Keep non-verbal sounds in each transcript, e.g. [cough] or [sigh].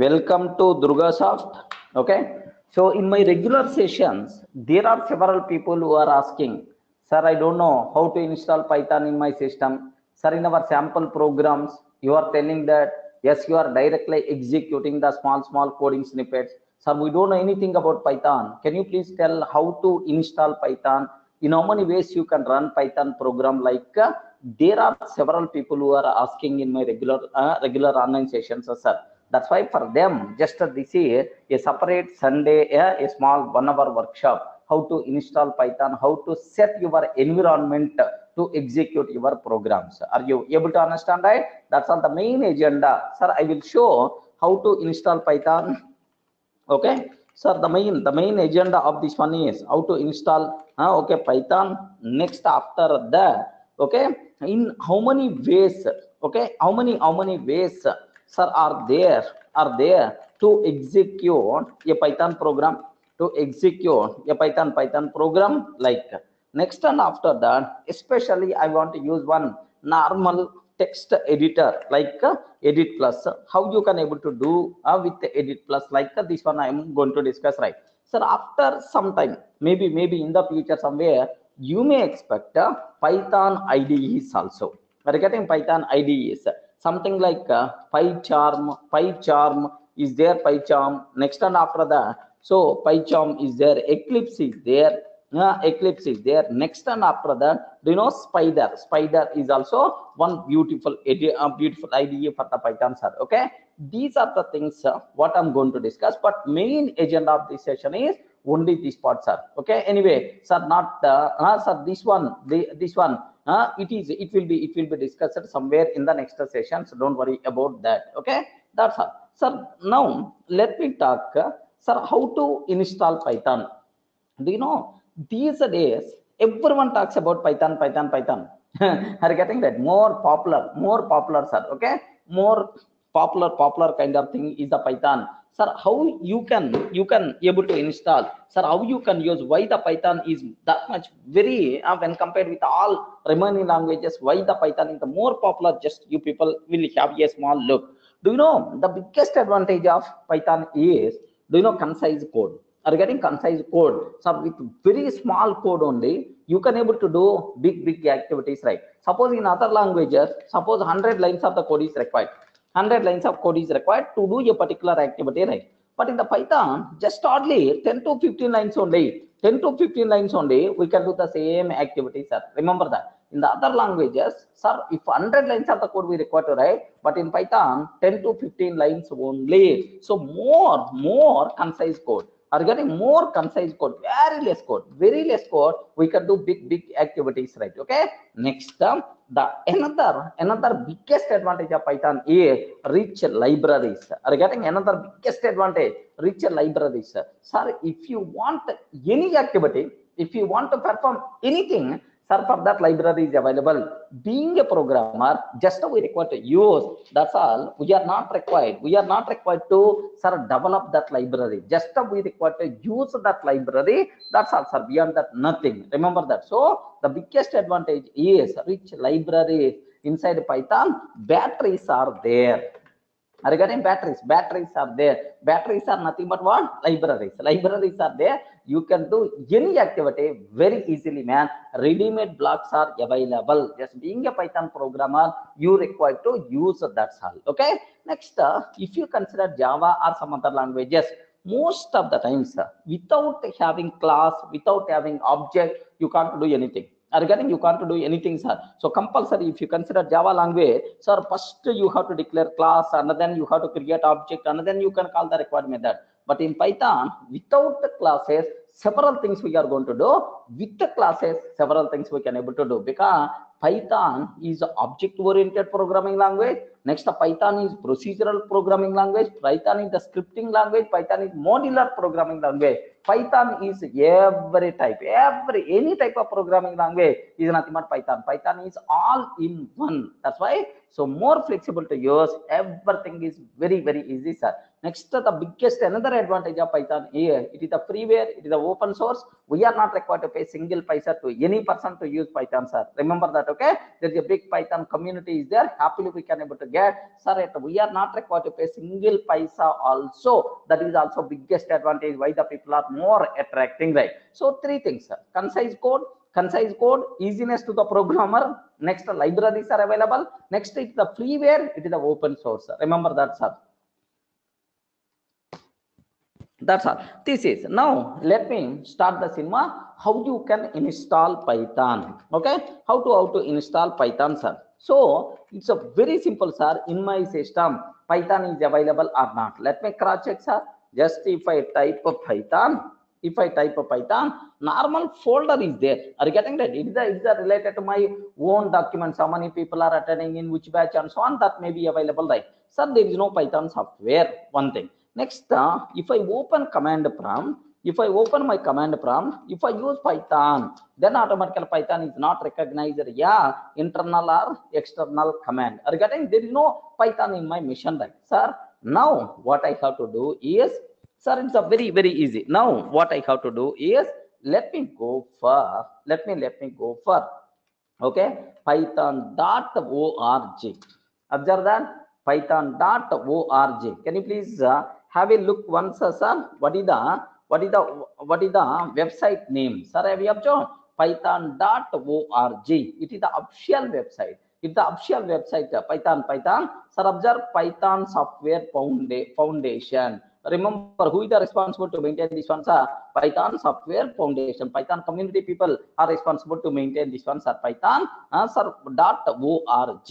Welcome to DurgaSoft. Okay. So in my regular sessions, there are several people who are asking, Sir, I don't know how to install Python in my system. Sir, in our sample programs, you are telling that, yes, you are directly executing the small, small coding snippets. Sir, we don't know anything about Python. Can you please tell how to install Python? In how many ways you can run Python program like uh, there are several people who are asking in my regular uh, regular online sessions, uh, sir. That's why for them, just this is a separate Sunday, a small one hour workshop, how to install Python, how to set your environment to execute your programs. Are you able to understand that? That's on the main agenda. Sir, I will show how to install Python. Okay. Sir, the main the main agenda of this one is how to install uh, okay Python. Next after that, okay, in how many ways, okay, how many how many ways, sir, are there are there to execute a Python program to execute a Python Python program like next and after that, especially I want to use one normal text editor like uh, edit plus. How you can able to do uh, with the EditPlus like uh, this one i am going to discuss right? Sir after some time maybe maybe in the future somewhere you may expect uh, python ides also. Regarding python ides something like uh, pycharm pycharm is there pycharm next and after that so pycharm is there eclipse is there uh, eclipse is there. Next and after that you know Spyder? Spyder is also one beautiful idea uh, beautiful idea for the python sir okay? These are the things uh, what i'm going to discuss but main agenda of this session is only this part sir okay? Anyway sir not uh, uh, sir this one the, this one uh, it is it will be it will be discussed somewhere in the next session so don't worry about that okay? That's all. Sir now let me talk uh, sir how to install python. Do you know these days everyone talks about python python python. [laughs] Are getting that? More popular more popular sir okay? More popular popular kind of thing is the python. Sir how you can you can able to install? Sir how you can use? Why the python is that much very uh, when compared with all remaining languages why the python is the more popular? Just you people will have a small look. Do you know the biggest advantage of python is do you know concise code? Are getting concise code so with very small code only you can able to do big big activities right? Suppose in other languages suppose 100 lines of the code is required 100 lines of code is required to do a particular activity right? But in the python just hardly 10 to 15 lines only 10 to 15 lines only we can do the same activity sir. Remember that. In the other languages sir if 100 lines of the code we require to write but in python 10 to 15 lines only. So more more concise code are getting more concise code? Very less code. Very less code. We can do big big activities right? Okay? Next um, the another another biggest advantage of python is rich libraries. Are getting another biggest advantage? Rich libraries. Sir if you want any activity if you want to perform anything sir for that library is available. Being a programmer just we require to use that's all. We are not required. We are not required to sir develop that library. Just we require to use that library. That's all sir. Beyond that nothing. Remember that. So the biggest advantage is rich library inside python. Batteries are there. Regarding batteries batteries are there. Batteries are nothing but what? Libraries. Libraries are there you can do any activity very easily man. Ready-made blocks are available. Just being a python programmer you require to use that's all okay? Next uh, if you consider java or some other languages most of the times uh, without having class without having object you can't do anything. Regarding you can't do anything sir. So compulsory if you consider java language sir first you have to declare class and then you have to create object and then you can call the required method but in python without the classes several things we are going to do. With the classes several things we can able to do. Because python is object oriented programming language. Next python is procedural programming language. Python is the scripting language. Python is modular programming language. Python is every type every any type of programming language is nothing but python. Python is all in one. That's why So more flexible to use. Everything is very, very easy, sir. Next, the biggest another advantage of Python here, it is the freeware, it is the open source. We are not required to pay single paisa to any person to use Python, sir. Remember that, okay? There is a big Python community is there. Happily we can able to get, sir, we are not required to pay single paisa also. That is also biggest advantage why the people are more attracting, right? So three things, sir. Concise code, concise code, easiness to the programmer. Next, libraries are available. Next, it's the freeware, it is the open source. Remember that, sir. That's all. This is now. Let me start the cinema. How you can install Python? Okay. How to how to install Python, sir? So it's a very simple, sir. In my system, Python is available or not? Let me cross check, sir. Just if I type Python, if I type a Python, normal folder is there. Are you getting that? It is, it is related to my own documents, how many people are attending in which batch and so on, that may be available, right? Sir, there is no Python software, one thing. Next, uh, if I open command prompt, if I open my command prompt, if I use Python, then automatically Python is not recognized, yeah, internal or external command. Getting? There is no Python in my machine, right? Sir, now what I have to do is sir it's a very very easy. Now what i have to do is let me go for let me let me go for okay? Python.org observe that. Python.org can you please uh, have a look once sir. What is the what is the what is the website name? Sir have you observed? Python.org it is the official website. It's the official website python python. Sir observe python software foundation. Remember who is the responsible to maintain this one sir? Python software foundation. Python community people are responsible to maintain this one sir. Python uh, sir dot org.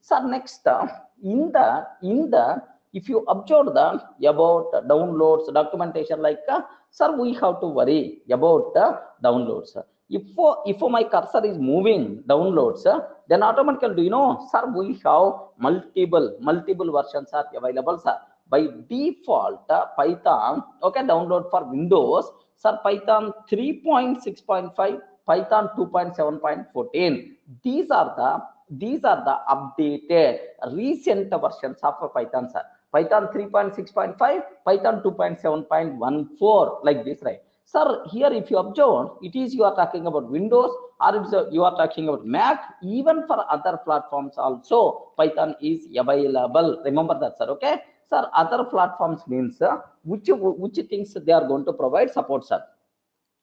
Sir next uh, in the in the if you observe the about downloads documentation like uh, sir we have to worry about the downloads. If if my cursor is moving downloads then automatically you know sir we have multiple multiple versions are available sir. By default uh, python okay download for windows sir python 3.6.5 python 2.7.14 these are the these are the updated recent versions of python sir python 3.6.5 python 2.7.14 like this right? Sir here if you observe it is you are talking about windows or it's you are talking about mac even for other platforms also python is available. Remember that sir okay? Sir other platforms means uh, which which things they are going to provide support sir?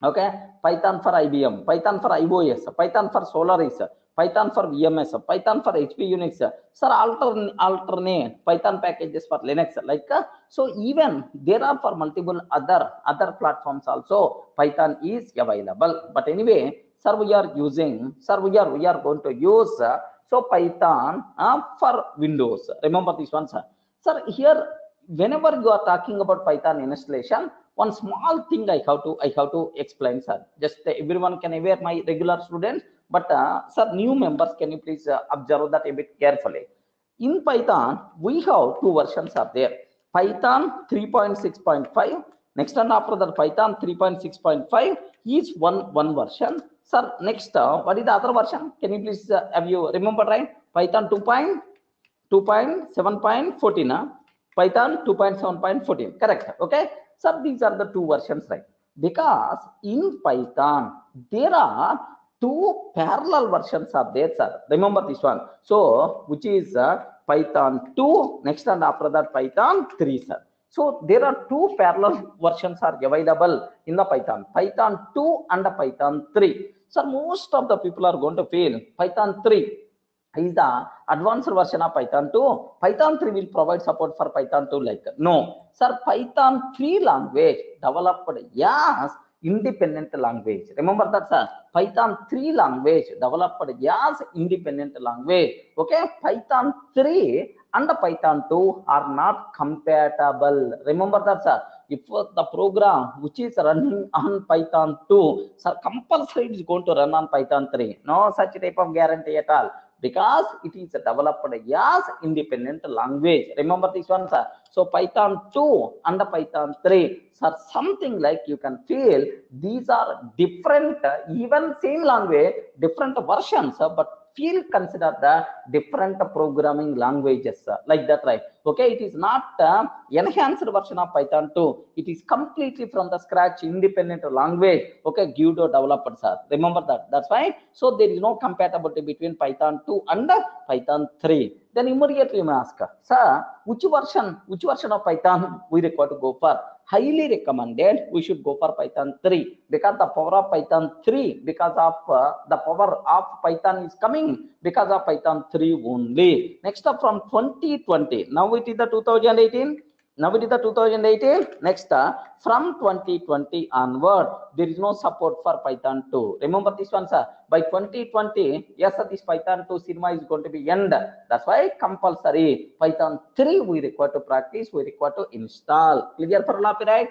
Okay? Python for ibm python for ios python for solaris python for vms python for hp unix sir. Alternate alternate python packages for linux like uh, so even there are for multiple other other platforms also python is available. But anyway sir we are using sir we are we are going to use uh, so python uh, for windows. Remember this one sir. Sir here whenever you are talking about python installation one small thing i have to i have to explain sir. Just everyone can aware my regular students but uh, sir new members can you please uh, observe that a bit carefully? In python we have two versions are there. Python 3.6.5 next and after that python 3.6.5 is one one version. Sir next uh, what is the other version? Can you please uh, have you remember right? Python 2. 2.7.14 uh, python 2.7.14 correct okay? Sir, these are the two versions right? Because in python there are two parallel versions are there sir remember this one so which is uh, python 2 next and after that python 3 sir so there are two parallel versions are available in the python python 2 and the python 3 sir most of the people are going to fail python 3 is the advanced version of Python 2. Python 3 will provide support for Python 2 like no. Sir, Python 3 language developed as independent language. Remember that, sir. Python 3 language developed as independent language. Okay, Python 3 and the Python 2 are not compatible. Remember that, sir. If the program which is running on Python 2, sir, compulsory is going to run on Python 3. No such type of guarantee at all because it is a developed as independent language. Remember this one, sir. So Python 2 and the Python 3, sir, something like you can feel these are different, even same language, different versions, but feel consider the different programming languages uh, like that right? Okay it is not uh, enhanced version of python 2 it is completely from the scratch independent language. Okay guido developed sir. Remember that. That's why. So there is no compatibility between python 2 and uh, python 3 then immediately you may ask sir which version which version of python [laughs] we require to go for highly recommended. We should go for python 3 because the power of python 3 because of uh, the power of python is coming because of python 3 only. Next up from 2020 now it is the 2018 now it is the 2018 next uh, from 2020 onward there is no support for python 2 remember this one sir? By 2020 yes sir, this python 2 cinema is going to be end. That's why compulsory python 3 we require to practice we require to install. Clear for all of right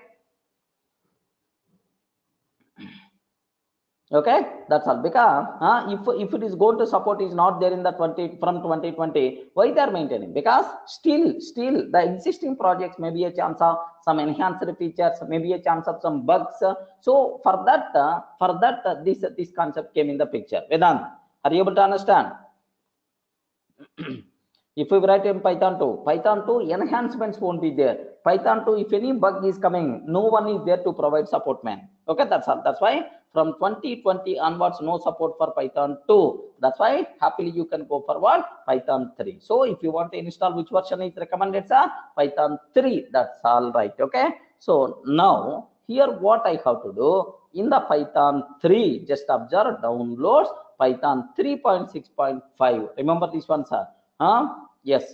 okay that's all because uh, if if it is going to support is not there in the 20 from 2020 why they are maintaining? Because still still the existing projects may be a chance of some enhanced features maybe a chance of some bugs. So for that uh, for that uh, this this concept came in the picture. Vedant are you able to understand? [clears throat] If we write in python 2 python 2 enhancements won't be there. Python 2 if any bug is coming no one is there to provide support man. Okay that's all. That's why from 2020 onwards no support for python 2 that's why happily you can go for what python 3 so if you want to install which version is recommended sir? Python 3 that's all right okay? So now here what i have to do in the python 3 just observe downloads python 3.6.5 remember this one sir? Huh? Yes.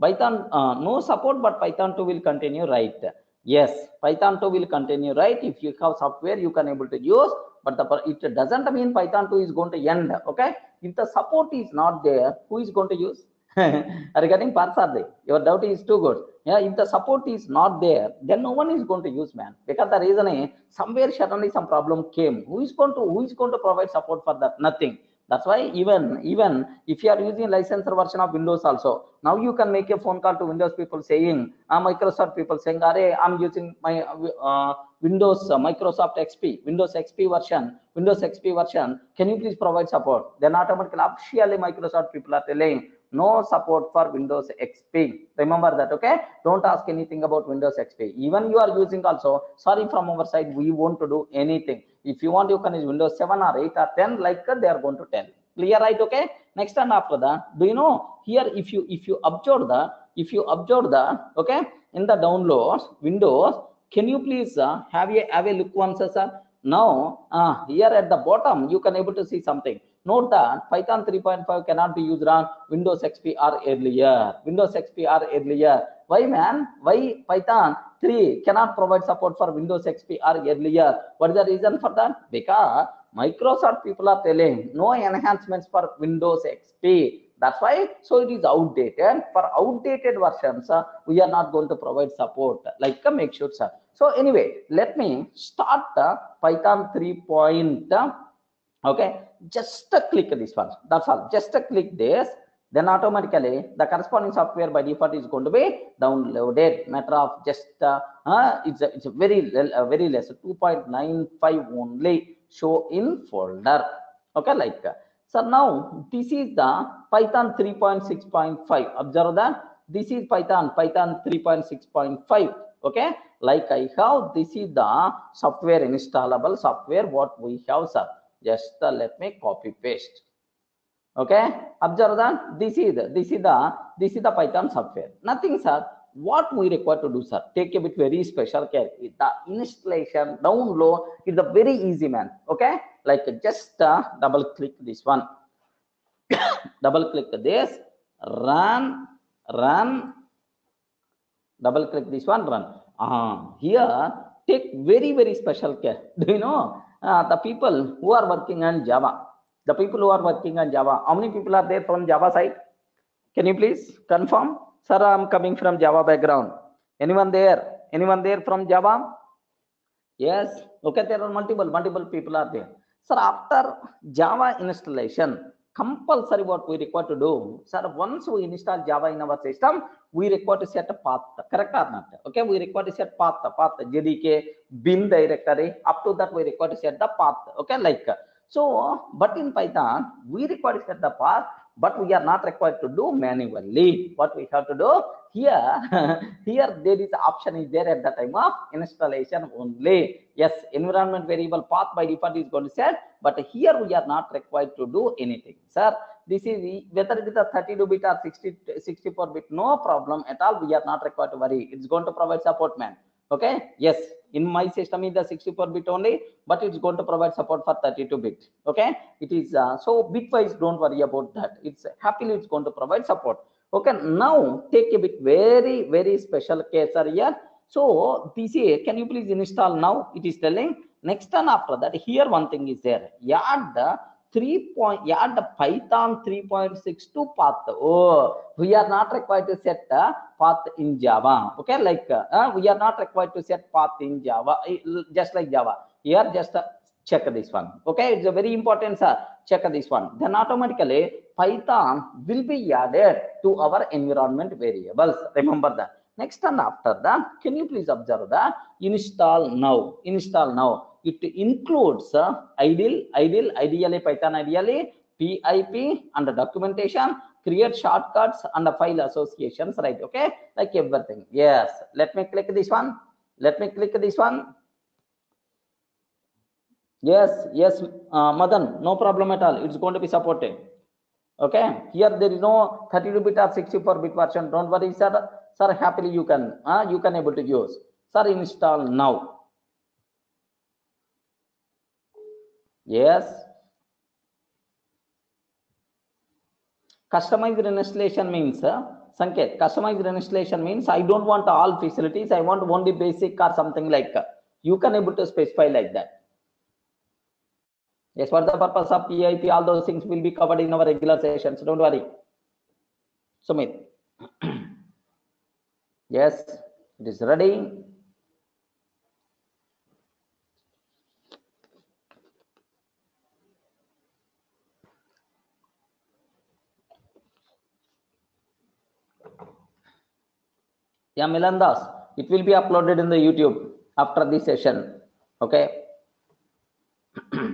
Python uh, no support but python 2 will continue right? Yes. Python 2 will continue right? If you have software you can able to use but the it doesn't mean python 2 is going to end okay? If the support is not there who is going to use? [laughs] Regarding parts are they your doubt is too good. Yeah if the support is not there then no one is going to use man. Because the reason is somewhere suddenly some problem came. Who is going to who is going to provide support for that? Nothing that's why even even if you are using licensed version of windows also now you can make a phone call to windows people saying uh, microsoft people saying Are, i'm using my uh, windows uh, microsoft xp windows xp version windows xp version. Can you please provide support? Then automatically officially microsoft people are telling no support for windows xp remember that okay? Don't ask anything about windows xp even you are using also sorry from our side we want to do anything if you want you can use windows 7 or 8 or 10 like they are going to tell clear right? Okay? Next and after that do you know here if you if you observe the if you observe the okay in the downloads windows can you please uh, have a have a look once sir? Now uh, here at the bottom you can able to see something. Note that python 3.5 cannot be used on windows xp or earlier. Windows xp or earlier. Why man? Why python 3 cannot provide support for windows xp or earlier. What is the reason for that? Because microsoft people are telling no enhancements for windows xp that's why so it is outdated. For outdated versions uh, we are not going to provide support. Like uh, make sure sir. So anyway let me start the python 3 point uh, okay? Just uh, click this one. That's all. Just uh, click this then automatically the corresponding software by default is going to be downloaded. Matter of just uh, uh, it's a, it's a very uh, very less 2.95 only show in folder. Okay like uh, so now this is the python 3.6.5 observe that. This is python python 3.6.5 okay like i have this is the software installable software what we have sir. Just uh, let me copy paste okay? Observe that this is the, this is the this is the python software. Nothing sir. What we require to do sir? Take a bit very special care. The installation download is a very easy man. Okay? Like just uh, double click this one. [coughs] Double click this. Run run. Double click this one run. Uh, here take very very special care. [laughs] Do you know? Uh, the people who are working on java the people who are working on java how many people are there from java side? Can you please confirm? Sir i'm coming from java background. Anyone there? Anyone there from java? Yes. Okay there are multiple multiple people are there. Sir after java installation compulsory what we require to do sir once we install java in our system we require to set a path. Correct or not? Okay we require to set path path jdk bin directory. Up to that we require to set the path. Okay like So, but in Python, we require set the path, but we are not required to do manually. What we have to do here, [laughs] here there is option is there at the time of installation only. Yes, environment variable path by default is going to set, but here we are not required to do anything. Sir, this is whether it is a 32 bit or 60, 64 bit, no problem at all. We are not required to worry. It's going to provide support, man. Okay, yes, in my system is the 64 bit only, but it's going to provide support for 32 bit. Okay, it is uh, so bitwise, don't worry about that. It's happily it's going to provide support. Okay, now take a bit very, very special case are here. So this is, can you please install now? It is telling next and after that, here one thing is there. Add the three point, add the Python 3.62 path. Oh, we are not required to set the path in Java. Okay, like uh, we are not required to set path in Java, eh, just like Java. Here, just uh, check this one. Okay, it's a very important, sir. Check this one. Then automatically Python will be added to our environment variables. Remember that. Next and after that, can you please observe that? Install now. Install now. It includes uh, IDLE, IDLE, ideally Python ideally, PIP and the documentation, create shortcuts and the file associations, right? Okay, like everything. Yes. Let me click this one. Let me click this one. Yes, yes, uh, Madan, no problem at all. It's going to be supported. Okay, here there is no 32 bit or 64 bit version. Don't worry, sir. Sir, happily you can, uh, you can able to use. Sir, install now. Yes. Customized installation means, uh, Sanket, customized installation means I don't want all facilities. I want only basic or something like, uh, you can able to specify like that. Yes, for the purpose of PIP, all those things will be covered in our regular sessions. Don't worry. Sumit. Yes, it is ready. Yeah, it will be uploaded in the YouTube after this session. Okay. [clears throat]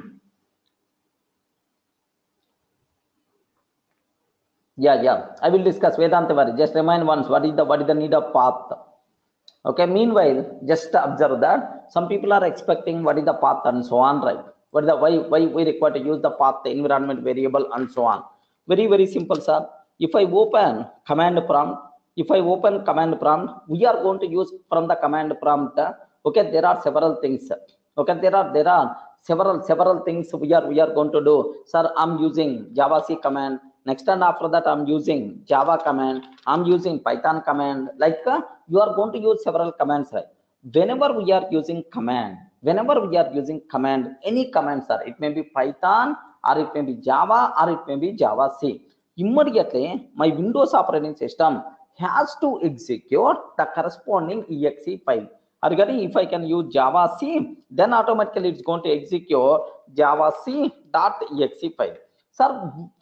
yeah yeah. I will discuss vedanta vari. Just remind once what is the what is the need of path? Okay meanwhile just observe that some people are expecting what is the path and so on right? What is the why why we require to use the path the environment variable and so on? Very very simple sir. If i open command prompt if i open command prompt we are going to use from the command prompt. Okay there are several things okay there are there are several several things we are we are going to do. Sir i'm using javac command next and after that i'm using java command. I'm using python command. Like uh, you are going to use several commands right? Whenever we are using command whenever we are using command any commands are it may be python or it may be java or it may be java c. Immediately my windows operating system has to execute the corresponding exe file. Are you getting? If i can use javac then automatically it's going to execute java c dot exe file sir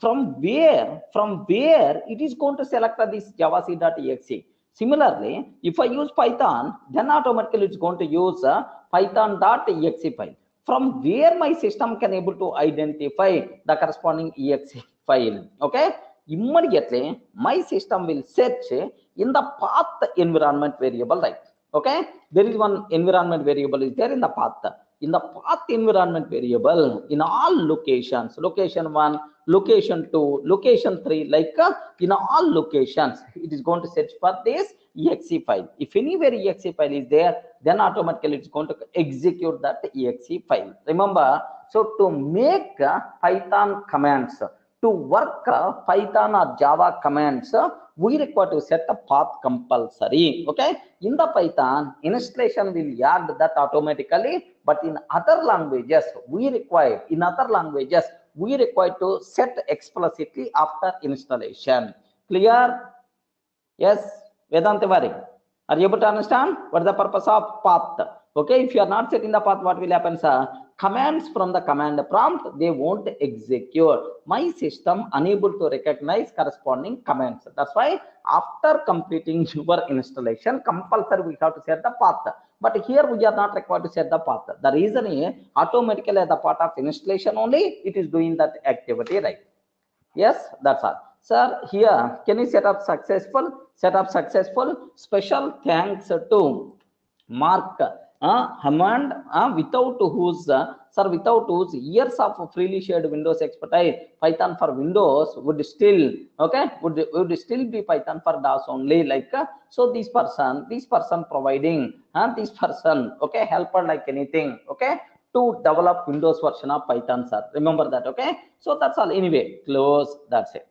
from where from where it is going to select this javac.exe similarly if i use python then automatically it's going to use uh, python.exe file. From where my system can able to identify the corresponding exe file? Okay? Immediately my system will search in the path environment variable right? Okay? There is one environment variable is there in the path in the path environment variable in all locations location 1 location 2 location 3 like uh, in all locations it is going to search for this exe file. If anywhere exe file is there then automatically it's going to execute that exe file. Remember so to make uh, python commands to work uh, python or java commands uh, we require to set the path compulsory okay? in the python installation will add that automatically but in other languages we require in other languages we require to set explicitly after installation. Clear? Yes? Vedanta vari are you able to understand what is the purpose of path? Okay if you are not setting the path what will happen sir commands from the command prompt, they won't execute. My system unable to recognize corresponding commands. That's why after completing [laughs] your installation, compulsory we have to set the path. But here we are not required to set the path. The reason is automatically as the part of installation only, it is doing that activity, right? Yes, that's all. Sir, here, can you set up successful? Set up successful. Special thanks to Mark uh, Hammond, uh, without whose, uh, sir, without whose years of freely shared Windows expertise, Python for Windows would still, okay, would, would still be Python for DOS only. Like, uh, so this person, this person providing, uh, this person, okay, helper like anything, okay, to develop Windows version of Python, sir. Remember that, okay? So that's all. Anyway, close. That's it.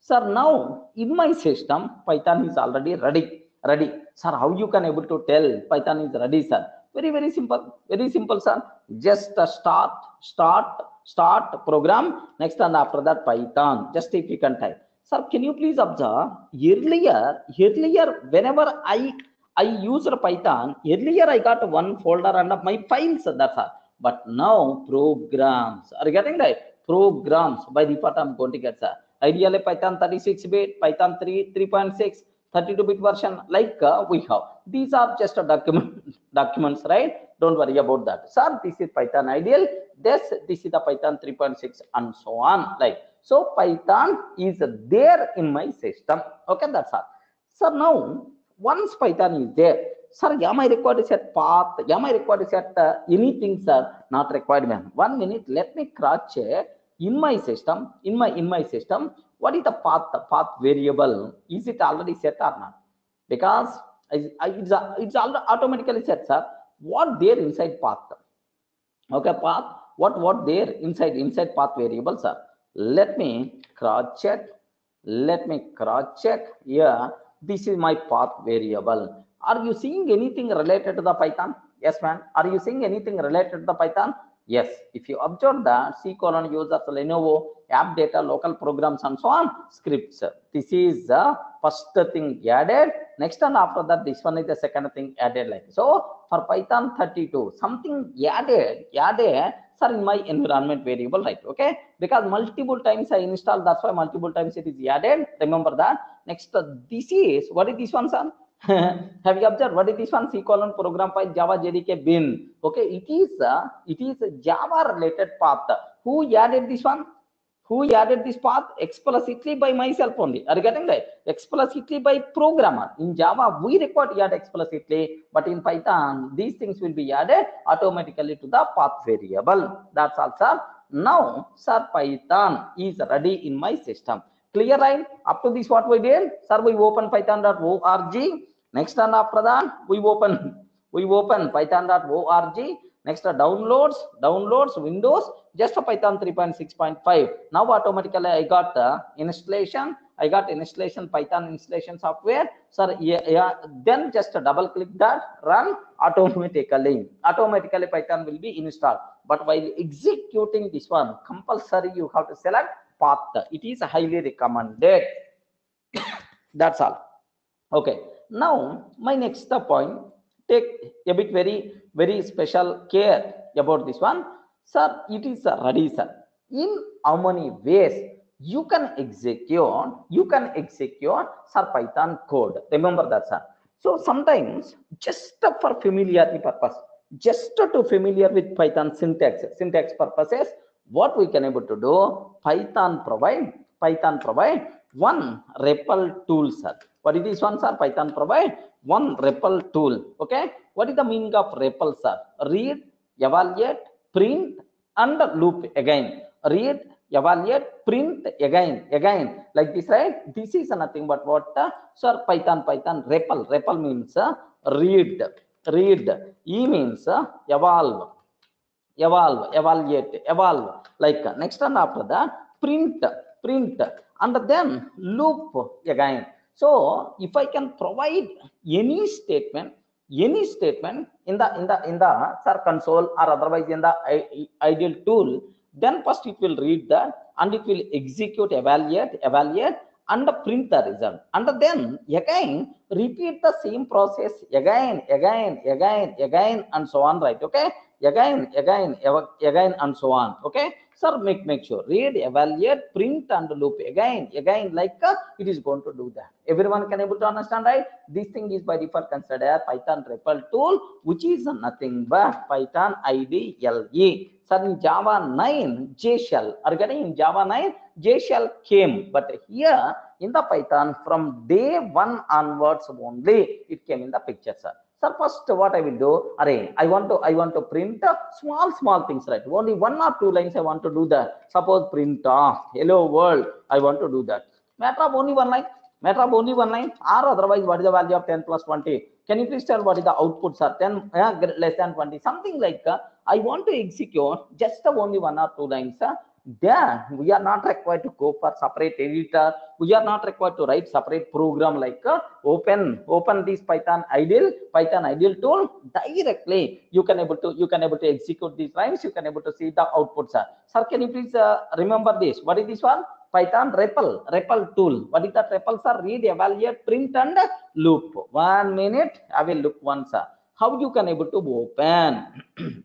Sir, now in my system, Python is already ready. Ready. Sir, how you can able to tell Python is ready, sir? Very, very simple. Very simple, sir. Just uh, start, start, start program. Next and after that, Python. Just if you can type. Sir, can you please observe earlier, earlier, whenever I I used Python, earlier I got one folder under my files, that's all. But now programs, are you getting right? Programs by default I'm going to get, sir. Ideally Python 36 bit, Python 3, 3.6, 32 bit version like uh, we have. These are just a document documents, right? Don't worry about that. Sir, this is Python IDLE. This, this is the Python 3.6 and so on. Like, so Python is there in my system. Okay, that's all. So now, once Python is there, sir, am I required to set path? Am I required to set uh, anything, sir? Not required, man. One minute, let me cross check in my system, in my in my system, what is the path, the path variable? Is it already set or not? Because Uh, it's, a- it's automatically set, sir. What there inside path? Okay, path. What what there inside inside path variable, sir? Let me cross check. Let me cross check. Yeah, this is my path variable. Are you seeing anything related to the Python? Yes, man. Are you seeing anything related to the Python? Yes. If you observe the C colon users, Lenovo, app data, local programs, and so on, scripts. This is the first thing added. Next and after that, this one is the second thing added. Like so, for Python 32, something added, added, sir, in my environment variable, right? Okay, because multiple times I install, that's why multiple times it is added. Remember that. Next, this is what is this one, sir? [laughs] have you observed? What is this one c colon program file java jdk bin. Okay it is uh, it is a java related path. Who added this one? Who added this path? Explicitly by myself only. Are you getting that? Explicitly by programmer. In java we require add explicitly but in python these things will be added automatically to the path variable. That's all sir. Now sir python is ready in my system. Clear line? up to this what we did? Sir we open python.org next and after that we open we open python.org next downloads downloads windows just python 3.6.5 now automatically i got the installation. I got installation python installation software. Sir yeah, yeah then just double click that run automatically. Automatically python will be installed. But while executing this one compulsory you have to select path. It is highly recommended. [coughs] That's all. Okay now my next point take a bit very very special care about this one. Sir it is a sir in how many ways you can execute you can execute sir python code. Remember that sir. So sometimes just for familiarity purpose just to familiar with python syntax syntax purposes what we can able to do? Python provide python provide one REPL tool sir. What is this one sir? Python provide one REPL tool okay? What is the meaning of REPL sir? Read evaluate print and loop again. Read evaluate print again again. Like this right? This is nothing but what uh, sir? Python python REPL. REPL means uh, read. Read. E means uh, evolve. Evolve evaluate evolve. Like uh, next and after that print print and then loop again. So if i can provide any statement any statement in the in the in the sir console or otherwise in the ideal tool then first it will read that and it will execute evaluate evaluate and print the result. And then again repeat the same process again again again again and so on right okay? Again, again, again, and so on. Okay, sir, make make sure read, evaluate, print, and loop again, again, like uh, it is going to do that. Everyone can able to understand, right? This thing is by default considered Python REPL tool, which is nothing but Python IDLE. Sir, in Java 9, JShell. Are getting in Java 9? JShell came, but here in the Python from day one onwards only it came in the picture, sir. First what I will do, array, I want to I want to print small small things, right? Only one or two lines I want to do that. Suppose print off hello world, I want to do that. Matter of only one line, matter of only one line, or otherwise what is the value of 10 plus 20? Can you please tell what is the output, sir? 10 uh, less than 20, something like uh, I want to execute just the only one or two lines. Uh, there we are not required to go for separate editor. We are not required to write separate program like uh, open open this python IDLE python IDLE tool directly. You can able to you can able to execute these lines you can able to see the output sir. Sir can you please uh, remember this? What is this one? Python repl repl tool. What is that repl sir? Read evaluate print and loop. One minute. I will look once sir. How you can able to open? [clears throat]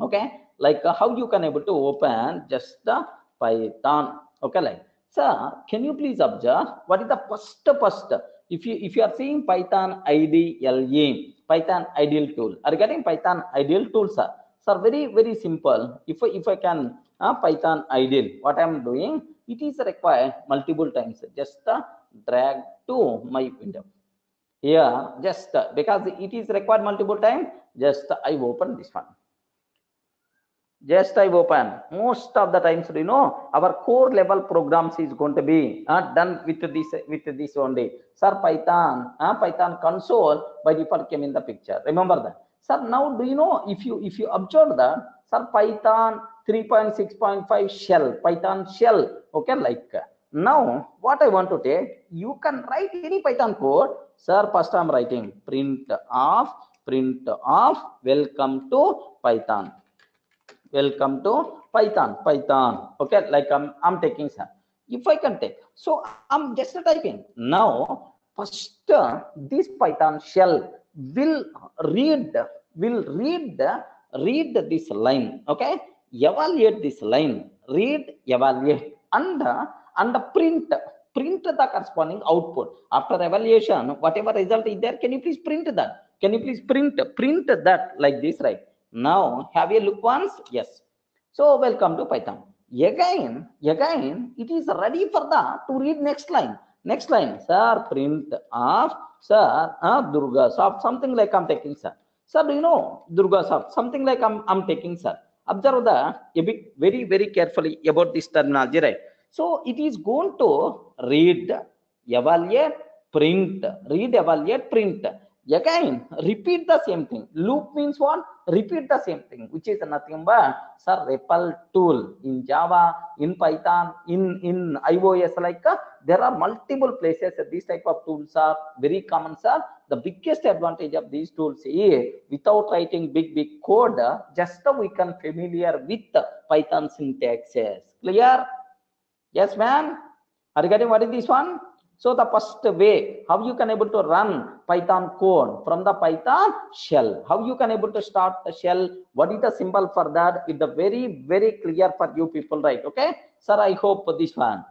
Okay like uh, how you can able to open just the python okay like sir can you please observe what is the first first? If you if you are seeing python idle python IDLE tool are you getting python IDLE tool sir? Sir very very simple. If if i can uh, python IDLE what i am doing it is required multiple times. Just uh, drag to my window. Here just uh, because it is required multiple time just uh, i open this one just I open. Most of the times, you know, our core level programs is going to be uh, done with this with this only. Sir, Python, uh, Python console by default came in the picture. Remember that. Sir, now do you know if you if you observe that, sir, Python 3.6.5 shell, Python shell, okay, like now what I want to take, you can write any Python code. Sir, first I'm writing print of print of welcome to Python welcome to python python. Okay like i'm i'm taking some. if i can take. So i'm just typing. Now first uh, this python shell will read will read read this line. Okay? Evaluate this line. Read evaluate. And uh, and print print the corresponding output. After evaluation whatever result is there can you please print that? Can you please print print that like this right now have a look once? Yes. So welcome to python. Again again it is ready for the to read next line. Next line sir print of sir uh, DurgaSoft something like i'm taking sir. Sir do you know DurgaSoft? Something like i'm i'm taking sir. Observe the a bit very very carefully about this terminology right? So it is going to read evaluate print. Read evaluate print. Again repeat the same thing. Loop means what repeat the same thing which is nothing but sir repl tool in java in python in in ios like uh, there are multiple places that these type of tools are very common sir. The biggest advantage of these tools is without writing big big code uh, just uh, we can familiar with python syntaxes. Clear? Yes ma'am? Are you getting what is this one so the first way how you can able to run Python code from the Python shell, how you can able to start the shell, what is the symbol for that? It's the very, very clear for you people, right? Okay. Sir, I hope this one.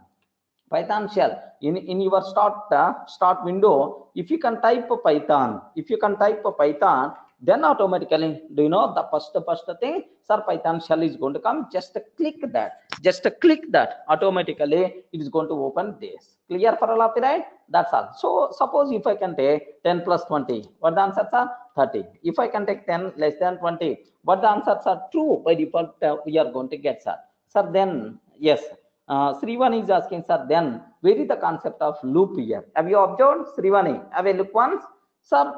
Python shell in, in your start uh, start window, if you can type Python, if you can type Python, then automatically do you know the first first thing sir python shell is going to come. Just click that. Just click that. Automatically it is going to open this. Clear for all of you right? That's all. So suppose if i can take 10 plus 20 what the answers are 30 if i can take 10 less than 20 what the answers are true. By default uh, we are going to get sir. Sir then yes. Uh, Srivani is asking, sir, then where is the concept of loop here? Have you observed, Srivani? Have a look once? Sir,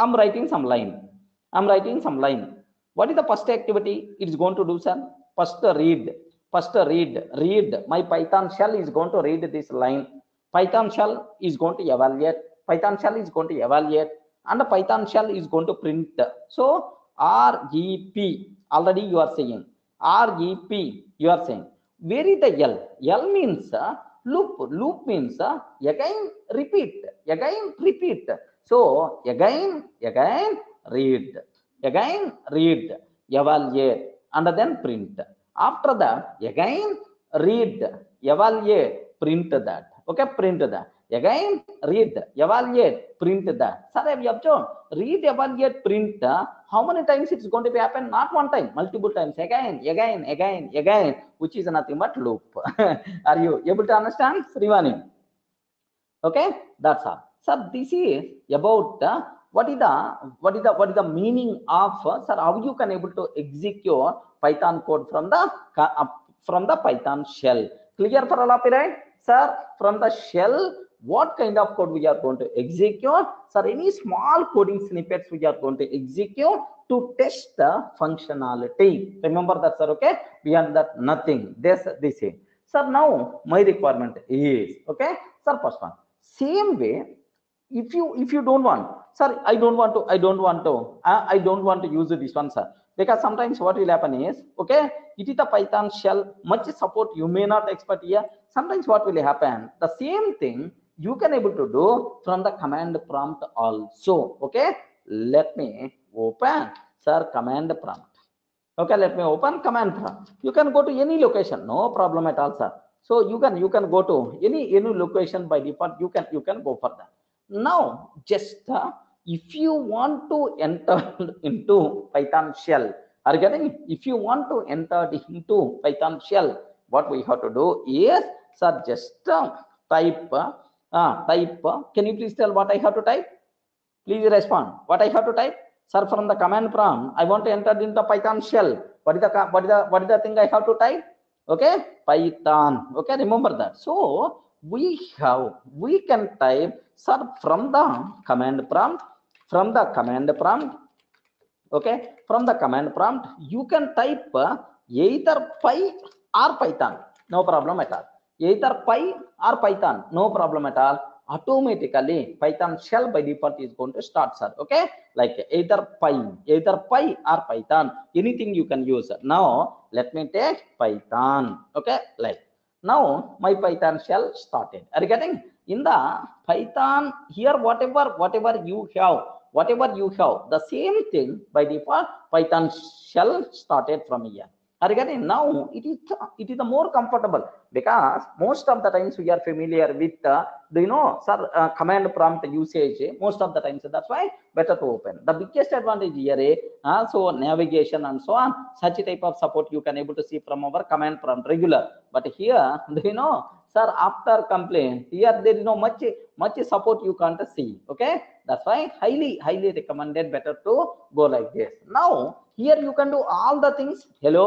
I'm writing some line. I'm writing some line. What is the first activity it is going to do, sir? First read. First read. Read. My Python shell is going to read this line. Python shell is going to evaluate. Python shell is going to evaluate. And the Python shell is going to print. So REP. Already you are saying. REP. You are saying. Where is the L? L means uh, loop. Loop means uh, again repeat. Again repeat. So again, again, read. again read, evaluate, and then print. After that, again read, evaluate, print that. Okay, print that. Again, read, evaluate, print that. Sir, have you observed? Read, evaluate, print. How many times it's going to be happen? Not one time, multiple times. Again, again, again, again, which is nothing but loop. [laughs] Are you able to understand, Srivani? Okay, that's all. Sir, this is about uh, what is the what is the what is the meaning of uh, sir how you can able to execute Python code from the uh, from the Python shell. Clear for all of you, right? Sir, from the shell, what kind of code we are going to execute? Sir, any small coding snippets we are going to execute to test the functionality. Remember that, sir. Okay. Beyond that, nothing. This this is. Sir, now my requirement is okay. Sir, first one. Same way, if you if you don't want sir i don't want to i don't want to uh, i don't want to use this one sir. Because sometimes what will happen is okay it is a python shell much support you may not expect here. Sometimes what will happen the same thing you can able to do from the command prompt also okay? Let me open sir command prompt. Okay let me open command prompt. You can go to any location no problem at all sir. So you can you can go to any any location by default you can you can go for that now just uh, if you want to enter [laughs] into python shell are you getting? It? if you want to enter into python shell what we have to do is sir just uh, type uh, uh, type uh, can you please tell what i have to type? Please respond. What i have to type? Sir from the command prompt i want to enter into python shell. What is the what is the what is the thing i have to type? Okay? Python. Okay remember that. So we have we can type sir from the command prompt from the command prompt okay? From the command prompt you can type uh, either py or python. No problem at all. Either py or python no problem at all. Automatically python shell by default is going to start sir okay? Like either py either py or python anything you can use. Now let me take python okay? Like now my python shell started. Are you getting in the python here whatever whatever you have whatever you have the same thing by default python shell started from here. Getting now it is it is the more comfortable because most of the times we are familiar with the you know sir uh, command prompt usage most of the times that's why better to open. The biggest advantage here is uh, so navigation and so on such type of support you can able to see from our command prompt regular. But here [laughs] you know sir after complaint here there is no much much support you can't see okay? That's why highly highly recommended better to go like this. Now here you can do all the things. Hello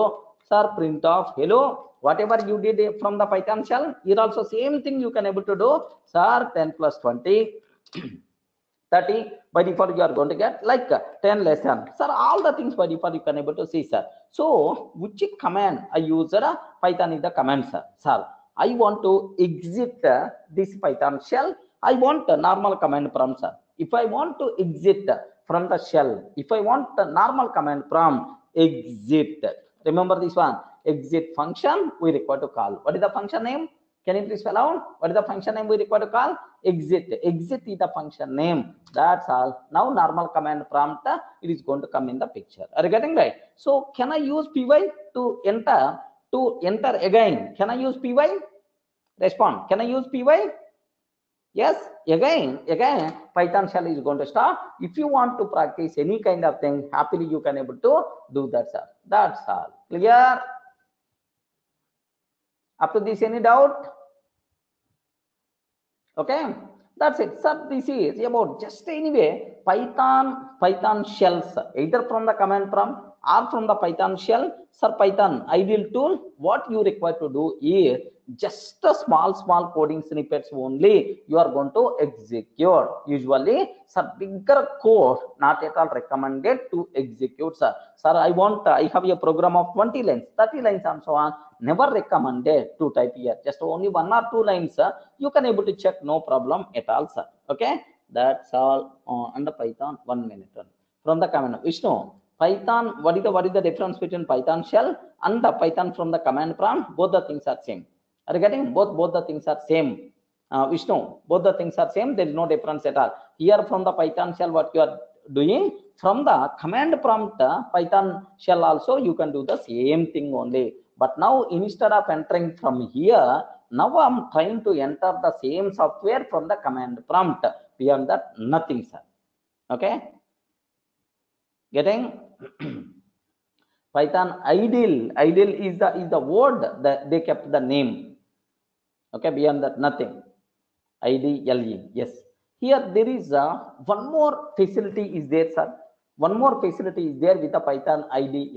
sir print off. Hello whatever you did from the python shell here also same thing you can able to do. Sir 10 plus 20 [clears throat] 30 by default you are going to get like uh, 10 lesson sir all the things by default you can able to see sir. So which command a use uh, python is the command sir? Sir i want to exit uh, this python shell. I want a normal command prompt sir. If i want to exit from the shell if i want the normal command prompt exit. Remember this one exit function we require to call. What is the function name? Can you please spell out? What is the function name we require to call? Exit. Exit is the function name. That's all. Now normal command prompt it is going to come in the picture. Are you getting right? So can i use py to enter to enter again. Can i use py respond. Can i use py yes again again python shell is going to start if you want to practice any kind of thing happily you can able to do that sir. That's all. Clear? Up to this any doubt? Okay that's it. Sir this is about just anyway python python shells either from the command prompt or from the python shell sir python IDLE tool what you require to do is just a small small coding snippets only you are going to execute. Usually sir bigger code not at all recommended to execute sir. Sir i want i have a program of 20 lines 30 lines and so on never recommended to type here. Just only one or two lines sir you can able to check no problem at all sir. Okay? That's all on under python one minute. From the command vishnu python what is the what is the difference between python shell and the python from the command prompt? Both the things are same. Are you getting? Both both the things are same. Uh, vishnu both the things are same. There is no difference at all. Here from the python shell what you are doing from the command prompt uh, python shell also you can do the same thing only. But now instead of entering from here now i'm trying to enter the same software from the command prompt. Beyond that nothing sir. Okay getting? [clears throat] Python ideal. Ideal is the is the word that they kept the name. Okay beyond that nothing. Idle yes. Here there is a one more facility is there sir. One more facility is there with the python idle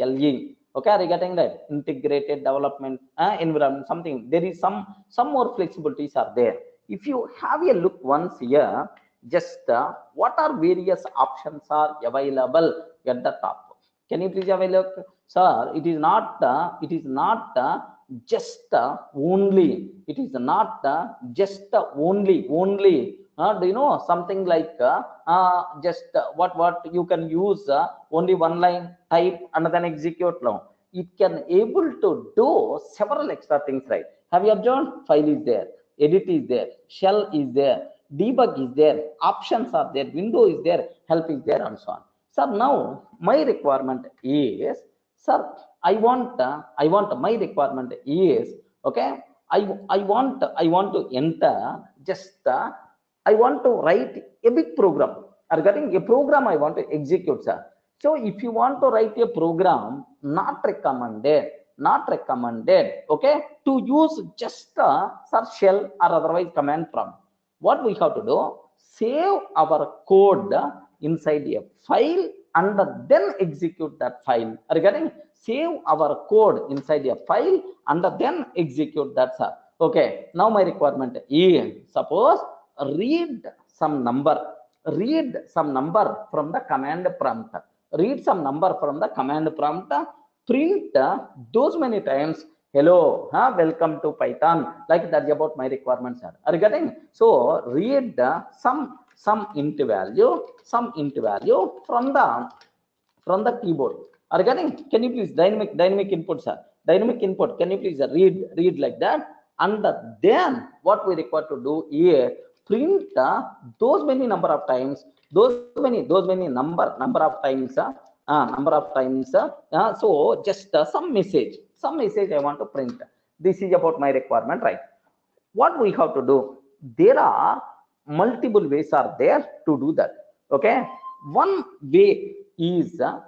okay are you getting that? Integrated development uh, environment something. There is some some more flexibilities are there. If you have a look once here just uh, what are various options are available at the top? Can you please have a look? Sir it is not uh, it is not uh, just uh, only. It is not uh, just uh, only only. Uh, do you know something like uh, uh, just uh, what what you can use uh, only one line type and then execute? Now it can able to do several extra things right? Have you observed? File is there. Edit is there. Shell is there debug is there options are there window is there help is there and so on. Sir now my requirement is sir i want uh, i want my requirement is okay i i want i want to enter just uh, i want to write a big program. Regarding a program i want to execute sir. So if you want to write a program not recommended not recommended okay to use just a search shell or otherwise command prompt what we have to do? Save our code inside a file and then execute that file. Are you getting? Save our code inside a file and then execute that sir. Okay now my requirement is suppose read some number. Read some number from the command prompt. Read some number from the command prompt. Print those many times hello. Huh, welcome to python. Like that's about my requirements are are getting? So read the some some int value some int value from the from the keyboard. Are getting? Can you please dynamic dynamic input sir? Dynamic input. Can you please read read like that? And then what we require to do here print uh, those many number of times those many those many number number of times uh, uh, number of times uh, uh, so just uh, some message some message i want to print. This is about my requirement right? What we have to do there are multiple ways are there to do that okay? One way is uh,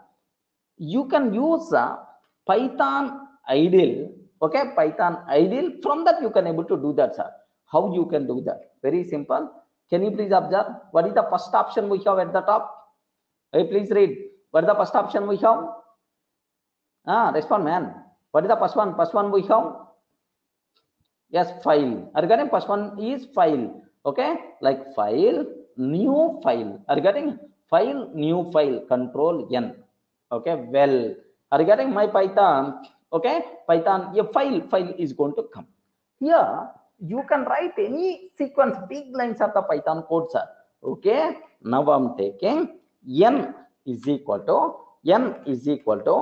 you can use uh, python idle okay? Python idle from that you can able to do that sir. How you can do that? Very simple. Can you please observe? What is the first option we have at the top? Hey please read. What is the first option we have? Ah respond man what is the first one first one we have yes file are you getting first one is file okay like file new file are you getting file new file control n okay well are you getting my python okay python a file file is going to come here you can write any sequence big lines of the python code sir okay now i'm taking n is equal to n is equal to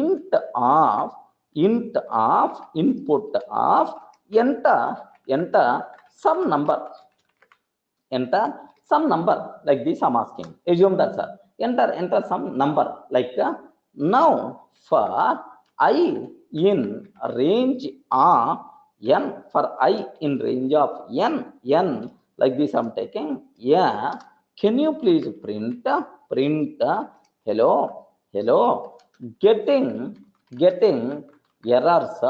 int of int of input of enter enter some number. enter some number like this i'm asking. Assume that sir. Enter enter some number like uh, now for i in range of n for i in range of n n like this i'm taking yeah. Can you please print print hello hello. Getting getting errors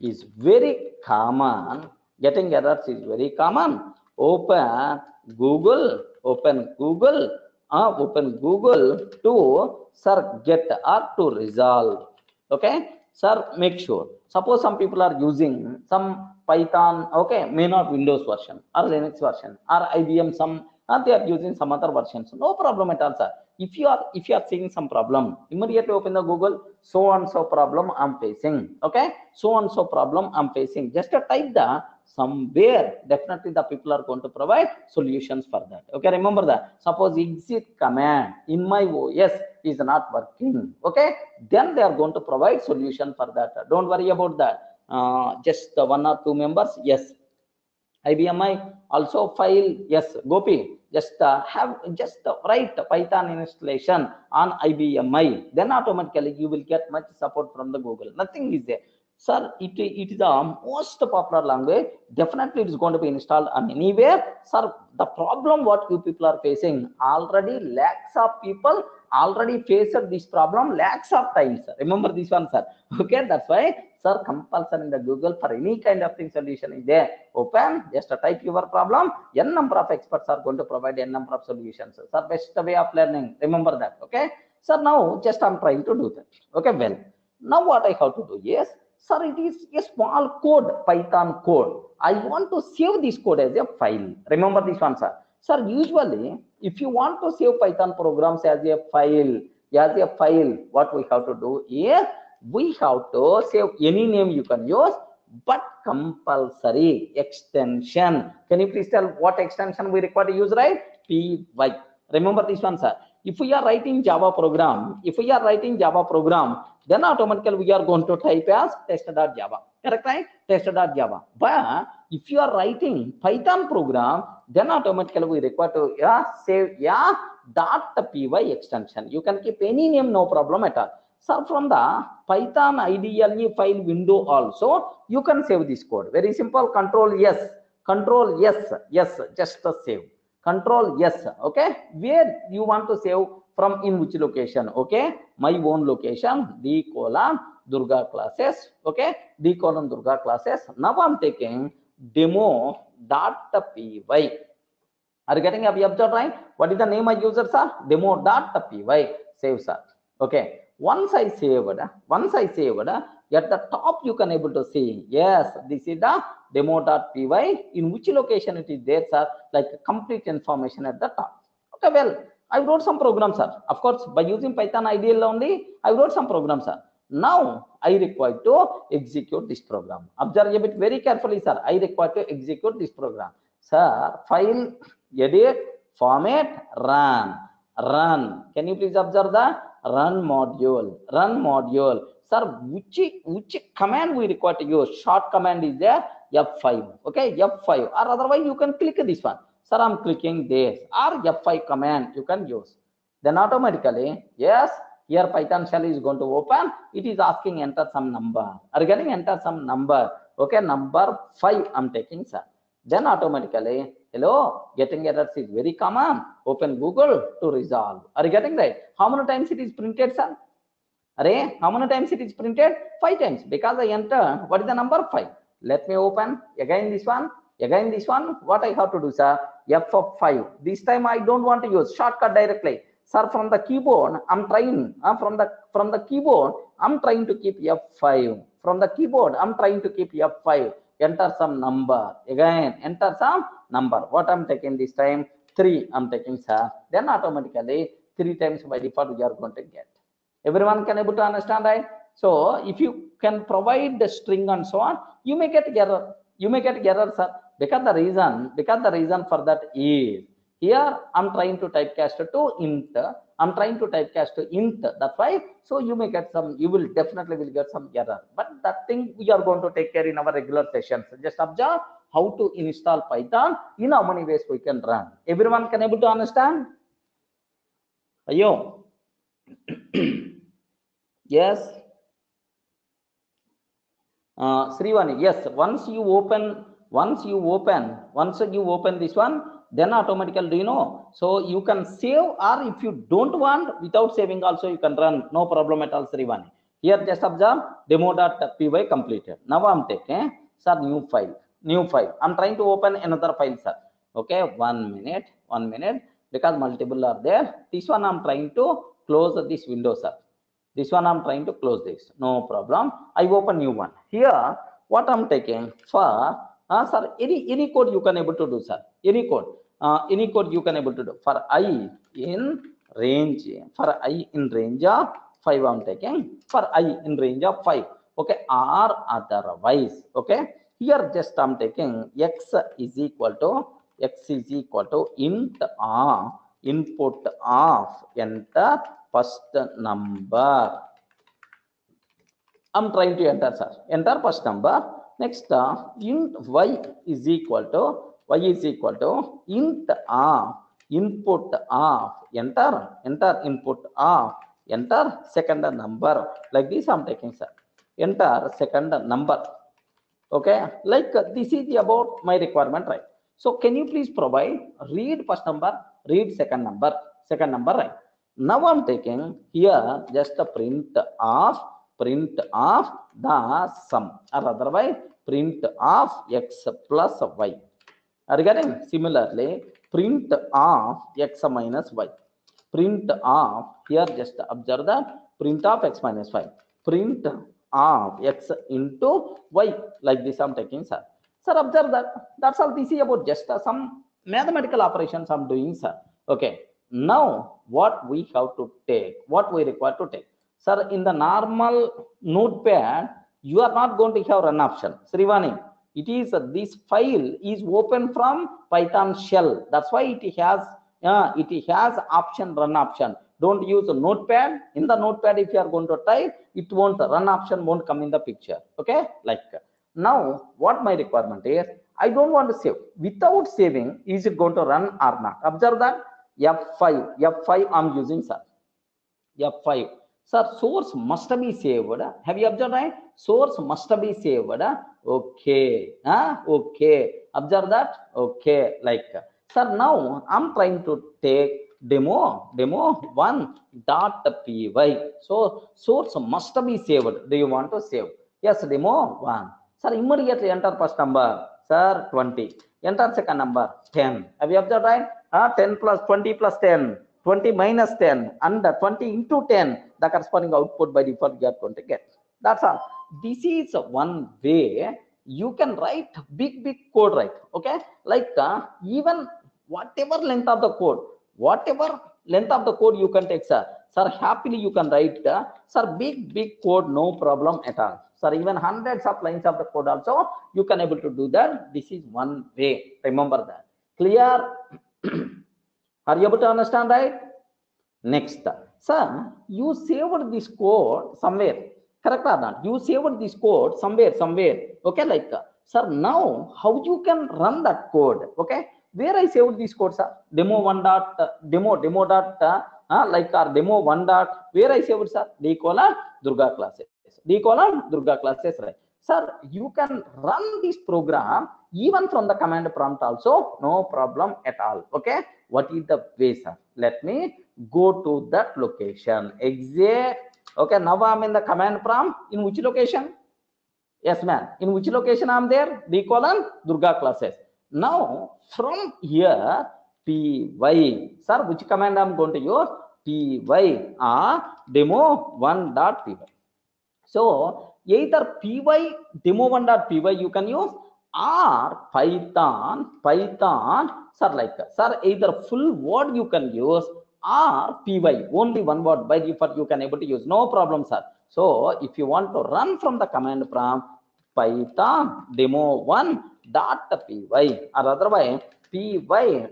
is very common. Getting errors is very common. Open google open google uh, open google to sir get or to resolve. Okay? Sir make sure. Suppose some people are using some python okay may not windows version or linux version or ibm some uh, they are using some other versions. No problem at all sir if you are if you are seeing some problem immediately open the google so and so problem i'm facing okay? So and so problem i'm facing. Just type the somewhere definitely the people are going to provide solutions for that okay? Remember that. Suppose exit command in my os is not working okay? Then they are going to provide solution for that. Don't worry about that. Uh, just the one or two members yes. IBMI also file yes. Gopi just uh, have just write python installation on ibmi then automatically you will get much support from the google. Nothing is there. Sir it, it is the most popular language. Definitely it is going to be installed on anywhere. Sir the problem what you people are facing already lakhs of people already faced this problem lakhs of times remember this one sir. [laughs] Okay that's why sir compulsion in the google for any kind of thing solution is there. Open just type your problem. N number of experts are going to provide n number of solutions. Sir best way of learning. Remember that okay? Sir now just i'm trying to do that. Okay well now what i have to do? Yes sir it is a small code python code. I want to save this code as a file. Remember this one sir. Sir usually if you want to save python programs as a file as a file what we have to do is we have to save any name you can use but compulsory extension. Can you please tell what extension we require to use right? Py remember this one sir. If we are writing java program if we are writing java program then automatically we are going to type as test.java correct right? Test.java but if you are writing python program then automatically we require to yeah, save yeah dot py extension. You can keep any name no problem at all so from the python IDLE file window also you can save this code. Very simple control yes control yes yes just save. Control yes okay? Where you want to save? From in which location okay? My own location d colon durga classes okay? D colon durga classes. Now i'm taking demo dot py. Are you getting? Observed right? What is the name i user sir? Demo dot py. Save sir okay. Once i saved once i saved at the top you can able to see. Yes this is the demo.py in which location it is there sir? Like complete information at the top. Okay well i wrote some programs sir. Of course by using python IDLE only i wrote some programs sir. Now i require to execute this program. Observe a bit very carefully sir. I require to execute this program. Sir file edit format run. Run. Can you please observe the run module run module. Sir which which command we require to use? Short command is there f5 okay? F5 or otherwise you can click this one. Sir i'm clicking this. Or f5 command you can use. Then automatically yes here python shell is going to open. It is asking enter some number. Are you getting enter some number? Okay number 5 i'm taking sir then automatically hello getting errors is very common open google to resolve are you getting right how many times it is printed sir Array, how many times it is printed? Five times because I enter what is the number? Five. Let me open again this one, again this one. What I have to do, sir? F of five. This time I don't want to use shortcut directly. Sir, from the keyboard, I'm trying. Uh, from the from the keyboard, I'm trying to keep F5. From the keyboard, I'm trying to keep F5. Enter some number. Again, enter some number. What I'm taking this time? Three. I'm taking, sir. Then automatically three times by default you are going to get everyone can able to understand right so if you can provide the string and so on you may get error you may get error sir because the reason because the reason for that is here i'm trying to typecast to int i'm trying to typecast to int that's why. So you may get some you will definitely will get some error. But that thing we are going to take care in our regular sessions. Just observe how to install python in how many ways we can run. Everyone can able to understand? Ayo? [clears throat] Yes. Uh Srivani, yes. Once you open once you open once you open this one then automatically do you know? So you can save or if you don't want without saving also you can run. No problem at all Srivani here just observe demo.py completed. Now i'm taking sir new file. New file. I'm trying to open another file sir. Okay one minute one minute because multiple are there. This one i'm trying to close this window sir. This one i'm trying to close this. No problem. I open new one. Here what i'm taking for uh, sir any any code you can able to do sir. Any code uh, any code you can able to do. For i in range for i in range of 5 i'm taking for i in range of 5 okay or otherwise. Okay here just i'm taking x is equal to x is equal to int of input of enter first number. I'm trying to enter sir. Enter first number. Next uh, int y is equal to y is equal to int of input of enter enter input of enter second number. Like this i'm taking sir. Enter second number. Okay? Like uh, this is about my requirement right? So can you please provide read first number read second number second number right? Now i'm taking here just a print of print of the sum. Or otherwise print of x plus y are getting similarly print of x minus y. Print of here just observe that print of x minus y. Print of x into y like this i'm taking sir. Sir observe that. That's all this is about just uh, some mathematical operations i'm doing sir. Okay. Now what we have to take what we require to take. Sir in the normal notepad you are not going to have run option. Srivani it is uh, this file is open from python shell. That's why it has uh, it has option run option. Don't use a notepad. In the notepad if you are going to type it won't run option won't come in the picture. Okay? Like now what my requirement is i don't want to save. Without saving is it going to run or not? Observe that. F5 f5 i'm using sir. F5 sir source must be saved. Have you observed right? Source must be saved okay. Huh? okay. Observe that? Okay. Like sir now i'm trying to take demo demo 1 dot py. So source must be saved. Do you want to save? Yes demo 1 sir immediately enter first number. Sir 20 enter second number 10 have you observed right? Uh, 10 plus 20 plus 10 20 minus 10 and 20 into 10 the corresponding output by default you are going to get. That's all this is one way you can write big big code right? Okay? Like uh, even whatever length of the code whatever length of the code you can take sir sir happily you can write uh, sir big big code no problem at all. Sir even hundreds of lines of the code also you can able to do that. This is one way. Remember that. Clear? [clears throat] Are you able to understand right? Next. Sir you saved this code somewhere correct or not? You saved this code somewhere somewhere. Okay like uh, sir now how you can run that code? Okay where i saved this code sir? Demo one dot uh, demo demo dot uh, uh, like our demo one dot where i saved sir? D colon durga classes. D colon durga classes right. Sir you can run this program even from the command prompt also no problem at all. Okay what is the way sir? Let me go to that location. Exact okay now i'm in the command prompt. In which location? Yes ma'am. In which location i'm there? D colon durga classes. Now from here py sir which command i'm going to use? Py or ah, demo 1 dot py so either py demo 1 dot py you can use or python python sir like sir either full word you can use or py hmm. only one word by default you can able to use. No problem sir. So if you want to run from the command prompt python demo 1 dot py or otherwise py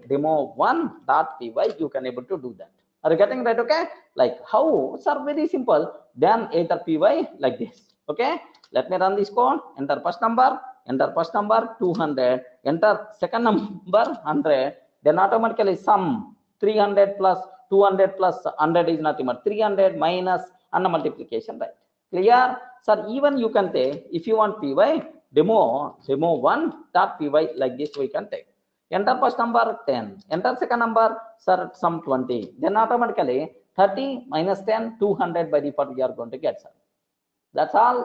demo 1 dot py you can able to do that. Are you getting right okay? Like how sir? Very simple. Then enter py like this okay? Let me run this code. Enter first number. Enter first number 200 enter second [laughs] number 100 then automatically sum 300 plus 200 plus 100 is nothing but 300 minus and multiplication right? Clear? Sir even you can take if you want py demo demo 1 dot py like this we can take. Enter first number 10 enter second number sir sum 20 then automatically 30 minus 10 200 by default you are going to get sir. That's all.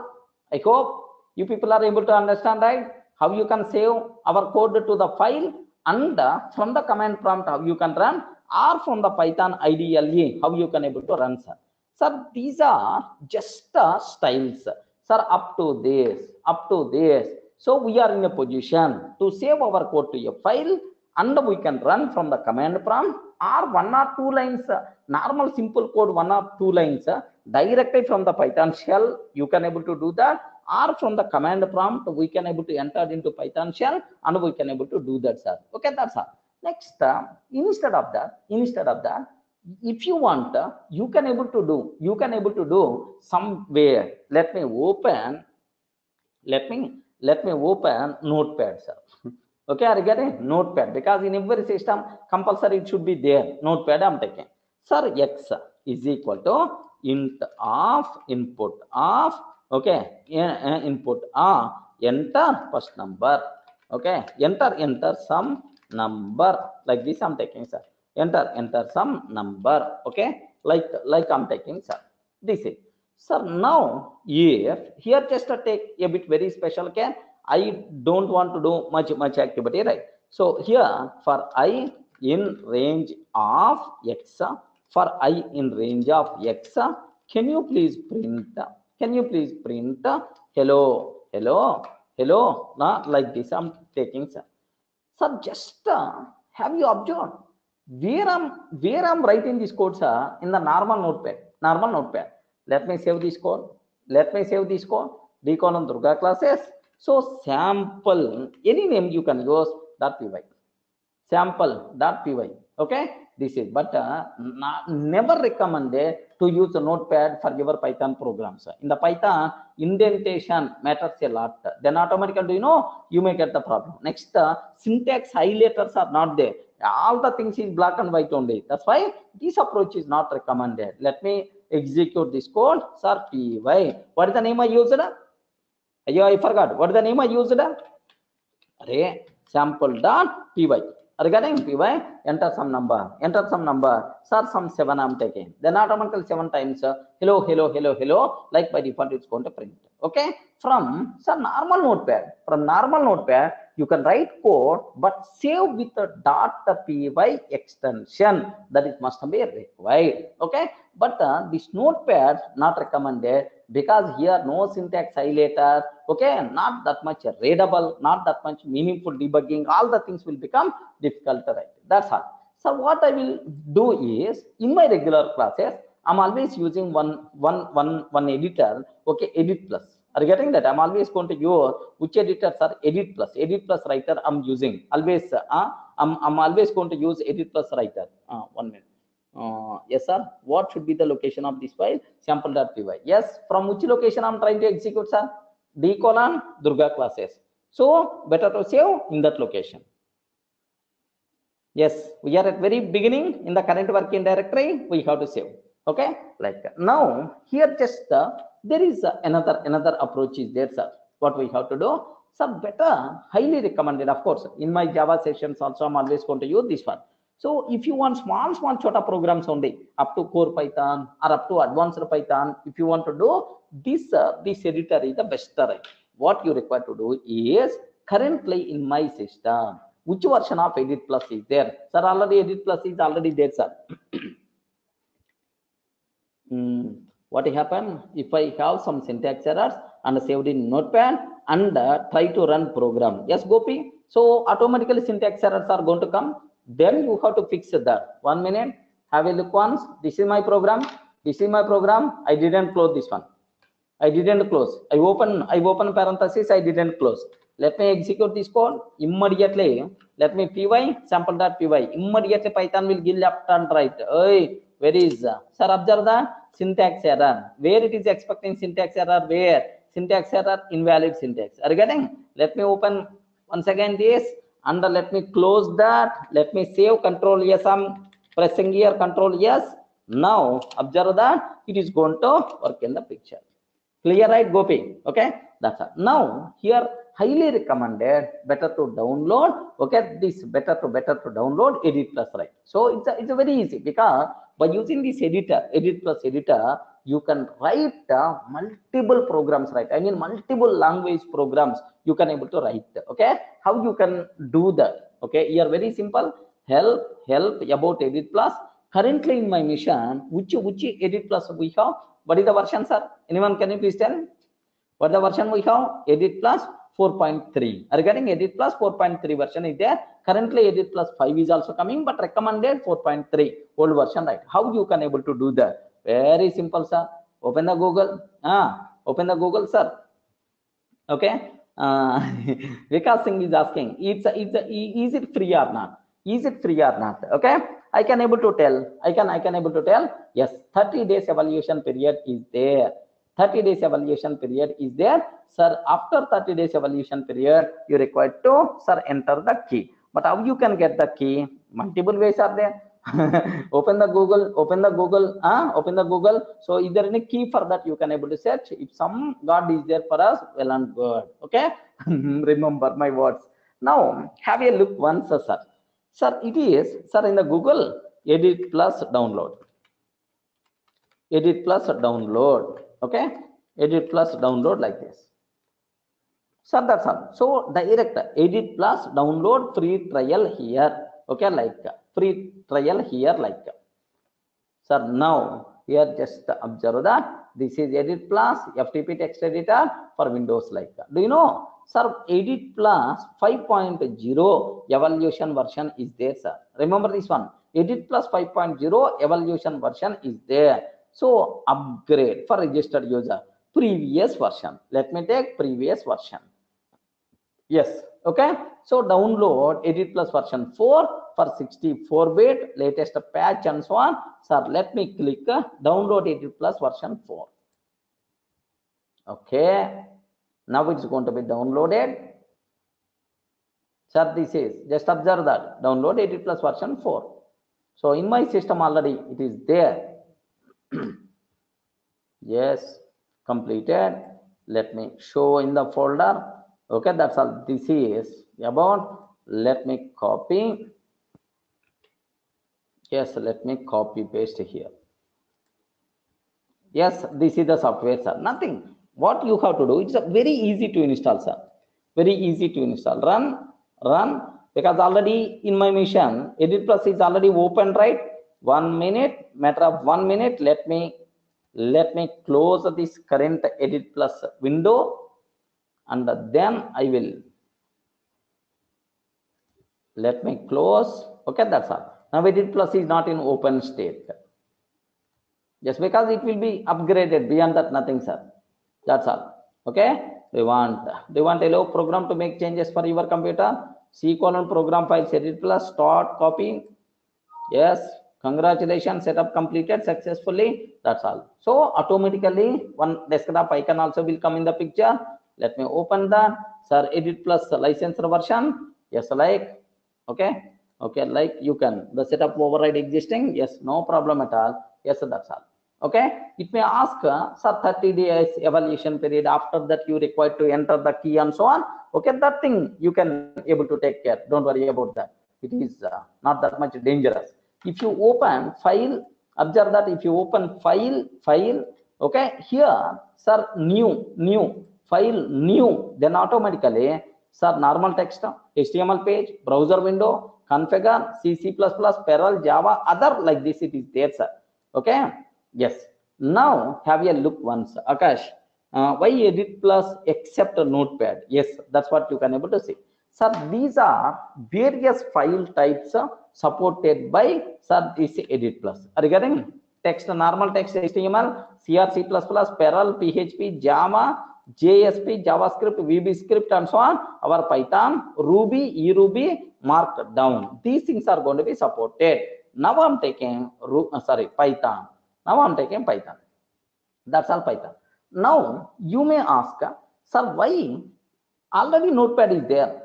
I hope you people are able to understand right? How you can save our code to the file and uh, from the command prompt how you can run or from the python idle how you can able to run sir? Sir these are just uh, styles sir. Up to this up to this. So we are in a position to save our code to a file and we can run from the command prompt. Or one or two lines normal simple code one or two lines directly from the python shell you can able to do that. Or from the command prompt we can able to enter into python shell and we can able to do that sir. Okay that's all next uh, instead of that instead of that if you want uh, you can able to do you can able to do somewhere let me open let me let me open notepad sir [laughs] Okay, are you getting notepad? Because in every system, compulsory it should be there. Notepad I'm taking. Sir, x is equal to int of input of okay in- input of enter first number. Okay, enter enter some number like this I'm taking sir. Enter enter some number. Okay, like like I'm taking sir. This is sir now if here just to take a bit very special care i don't want to do much much activity right so here for i in range of x for i in range of x can you please print can you please print hello hello hello not like this i'm taking sir sir just uh, have you observed? Where i'm where i'm writing this code sir in the normal notepad normal notepad. Let me save this code let me save this code d colon durga classes. So sample any name you can use dot py sample dot py okay this is but uh, never recommended uh, to use a notepad for your python programs. In the python indentation matters a lot. Then automatically you know you may get the problem. Next uh, syntax highlighters are not there. All the things is black and white only. That's why this approach is not recommended. Let me execute this code sir py what is the name i used? I forgot. What is the name i used? Array sample dot py getting py enter some number. Enter some number. Sir some seven i'm taking. Then automatically seven times uh, hello hello hello hello like by default it's going to print. Okay? From sir normal notepad. From normal notepad you can write code but save with a dot py extension. That is must be required. Okay? But uh, this notepad not recommended because here no syntax highlighter okay not that much readable not that much meaningful debugging all the things will become difficult to write. That's all. So what i will do is in my regular classes i'm always using one one one one editor okay EditPlus. Are you getting that? I'm always going to use which editors are EditPlus? Edit plus writer i'm using. Always uh, i'm i'm always going to use EditPlus writer. Uh, one minute. Uh, yes sir. What should be the location of this file? Sample.py yes from which location i'm trying to execute sir d colon durga classes. So better to save in that location. Yes we are at very beginning in the current working directory we have to save. Okay like that. now here just uh, there is uh, another another approach is there sir. What we have to do? Sir better highly recommended. Of course in my java sessions also i'm always going to use this one so if you want small, small chota programs only up to core Python or up to advanced Python, if you want to do this, uh, this editor is the best. What you require to do is currently in my system, which version of EditPlus is there? Sir, already EditPlus is already there, sir. [clears throat] Hmm, what happen if I have some syntax errors and saved in Notepad and uh, try to run program? Yes, Gopi. So automatically syntax errors are going to come then you have to fix that. One minute have a look once. This is my program. This is my program. I didn't close this one. I didn't close. I open i open parenthesis. I didn't close. Let me execute this code. Immediately let me py sample.py immediately python will give left and right. Hey where is uh, sir observe the syntax error. Where it is expecting syntax error? Where? Syntax error invalid syntax. Are you getting? Let me open once again this and let me close that. Let me save control yes i'm pressing here control yes now observe that. It is going to work in the picture. Clear right gopi? Okay that's all. Now here highly recommended better to download. Okay this better to better to download EditPlus right so it's a, it's a very easy because by using this editor EditPlus editor you can write uh, multiple programs right? I mean multiple language programs you can able to write okay? How you can do that okay? Here very simple. Help help about EditPlus. Currently in my mission which which EditPlus we have? What is the version sir? Anyone can you please tell what the version we have? EditPlus 4.3 are you getting EditPlus 4.3 version is there? Currently EditPlus 5 is also coming but recommended 4.3 old version right? How you can able to do that very simple sir. Open the google. Ah open the google sir. Okay? Uh, [laughs] vikas singh is asking it's it's is it free or not? Is it free or not? Okay? I can able to tell. I can i can able to tell. Yes 30 days evaluation period is there. 30 days evaluation period is there. Sir, after 30 days evaluation period, you required to, sir, enter the key. But how you can get the key? Multiple ways are there. [laughs] open the Google, open the Google, uh, open the Google. So is there any key for that you can able to search? If some God is there for us, well and good. Okay. [laughs] Remember my words. Now have a look once, sir. Sir, it is, sir, in the Google, EditPlus download. EditPlus download. Okay. EditPlus download like this. Sir, that's all. So direct EditPlus download free trial here. Okay, like free trial here like. Sir, now here just observe that this is EditPlus FTP text editor for Windows like. Do you know? Sir, EditPlus 5.0 evaluation version is there, sir. Remember this one. EditPlus 5.0 evaluation version is there. So upgrade for registered user. Previous version. Let me take previous version. Yes. Okay. So download EditPlus version 4 for 64 bit latest patch and so on. Sir, let me click uh, download EditPlus version 4. Okay. Now it's going to be downloaded. Sir, this is just observe that download EditPlus version 4. So in my system already it is there. [clears throat] yes, completed. Let me show in the folder okay that's all this is about. Let me copy. Yes let me copy paste here. Yes this is the software sir. Nothing. What you have to do it's a very easy to install sir. Very easy to install. Run run because already in my mission EditPlus is already open right? One minute matter of one minute let me let me close this current EditPlus window and then I will let me close. Okay, that's all. Now EditPlus is not in open state. Just because it will be upgraded beyond that, nothing, sir. That's all. Okay. They want they want a low program to make changes for your computer. C colon program files EditPlus start copying. Yes, congratulations, setup completed successfully. That's all. So automatically one desktop icon also will come in the picture let me open the sir EditPlus license version. Yes like. Okay? Okay like you can. The setup override existing? Yes no problem at all. Yes that's all. Okay? It may ask uh, sir 30 days evaluation period. After that you require to enter the key and so on. Okay that thing you can able to take care. Don't worry about that. It is uh, not that much dangerous. If you open file observe that if you open file file okay here sir new new file new then automatically sir normal text html page browser window configure c c++ perl java other like this it is there sir okay yes now have a look once akash uh, why edit plus except notepad yes that's what you can able to see sir these are various file types uh, supported by sir this edit plus regarding text normal text html cr c++ perl php java JSP, JavaScript, VB script, and so on. Our Python, Ruby, eRuby, Markdown. These things are going to be supported. Now I'm taking, uh, sorry, Python. Now I'm taking Python. That's all Python. Now you may ask, sir, why already Notepad is there?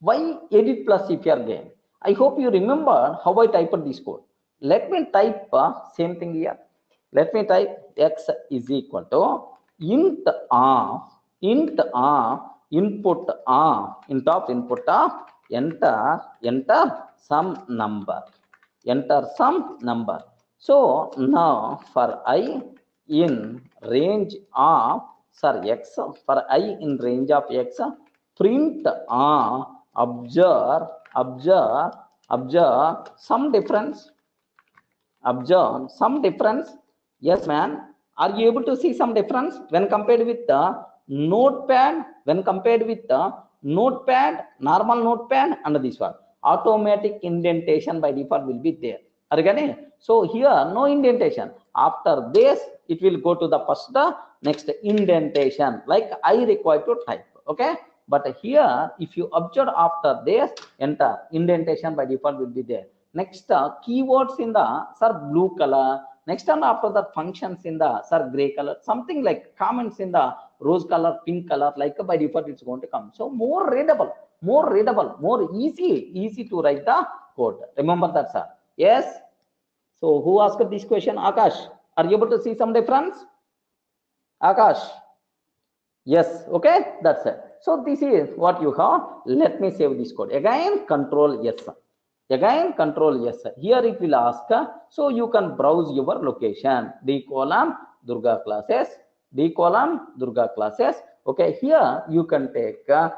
Why EditPlus CPR again? I hope you remember how I typed this code. Let me type uh, same thing here. Let me type x is equal to int of int of input of int of input of enter enter some number enter some number. So now for i in range of sorry x for i in range of x print on observe observe observe some difference. Observe some difference. Yes man are you able to see some difference? When compared with the notepad when compared with the notepad normal notepad and this one. Automatic indentation by default will be there. Are you getting so here no indentation. After this it will go to the first next indentation like i require to type okay? But here if you observe after this enter. Indentation by default will be there. Next uh, keywords in the sir blue color next and after that functions in the sir gray color something like comments in the rose color pink color like by default it's going to come. So more readable more readable more easy easy to write the code. Remember that sir. Yes? So who asked this question? Akash. Are you able to see some difference? Akash. Yes. Okay? That's it. So this is what you have. Let me save this code. Again control yes sir again control yes here it will ask so you can browse your location. D column durga classes. D column durga classes. Okay here you can take uh,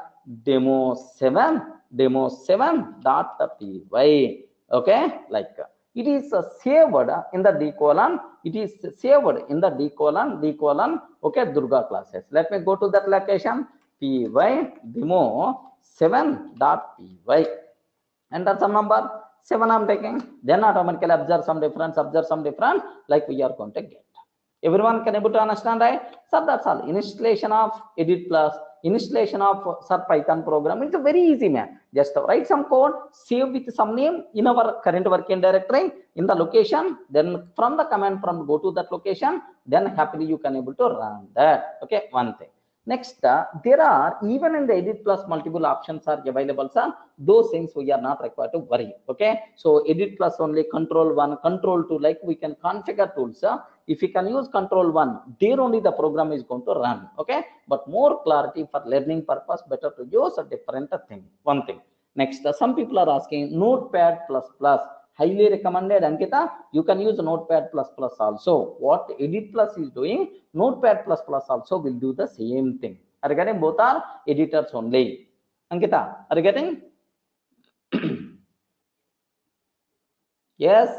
demo 7 demo 7 dot py. Okay like uh, it is uh, saved in the d column. It is saved in the d column d column. Okay durga classes. Let me go to that location. Py demo 7 dot py enter some number 7 i'm taking. Then automatically observe some difference observe some difference like we are going to get. Everyone can able to understand right? Sir that's all. Installation of EditPlus installation of uh, sir python program it's a very easy man just write some code save with some name in our current working directory in the location then from the command from go to that location then happily you can able to run that. Okay one thing next uh, there are even in the EditPlus multiple options are available sir. Those things we are not required to worry okay? So EditPlus only control one control two like we can configure tools sir. If you can use control one there only the program is going to run okay? But more clarity for learning purpose better to use a different thing one thing. Next uh, some people are asking notepad plus plus highly recommended ankita you can use notepad plus plus also. What EditPlus is doing notepad plus plus also will do the same thing. Are you getting? Both are editors only. Ankita are you getting? [clears throat] Yes.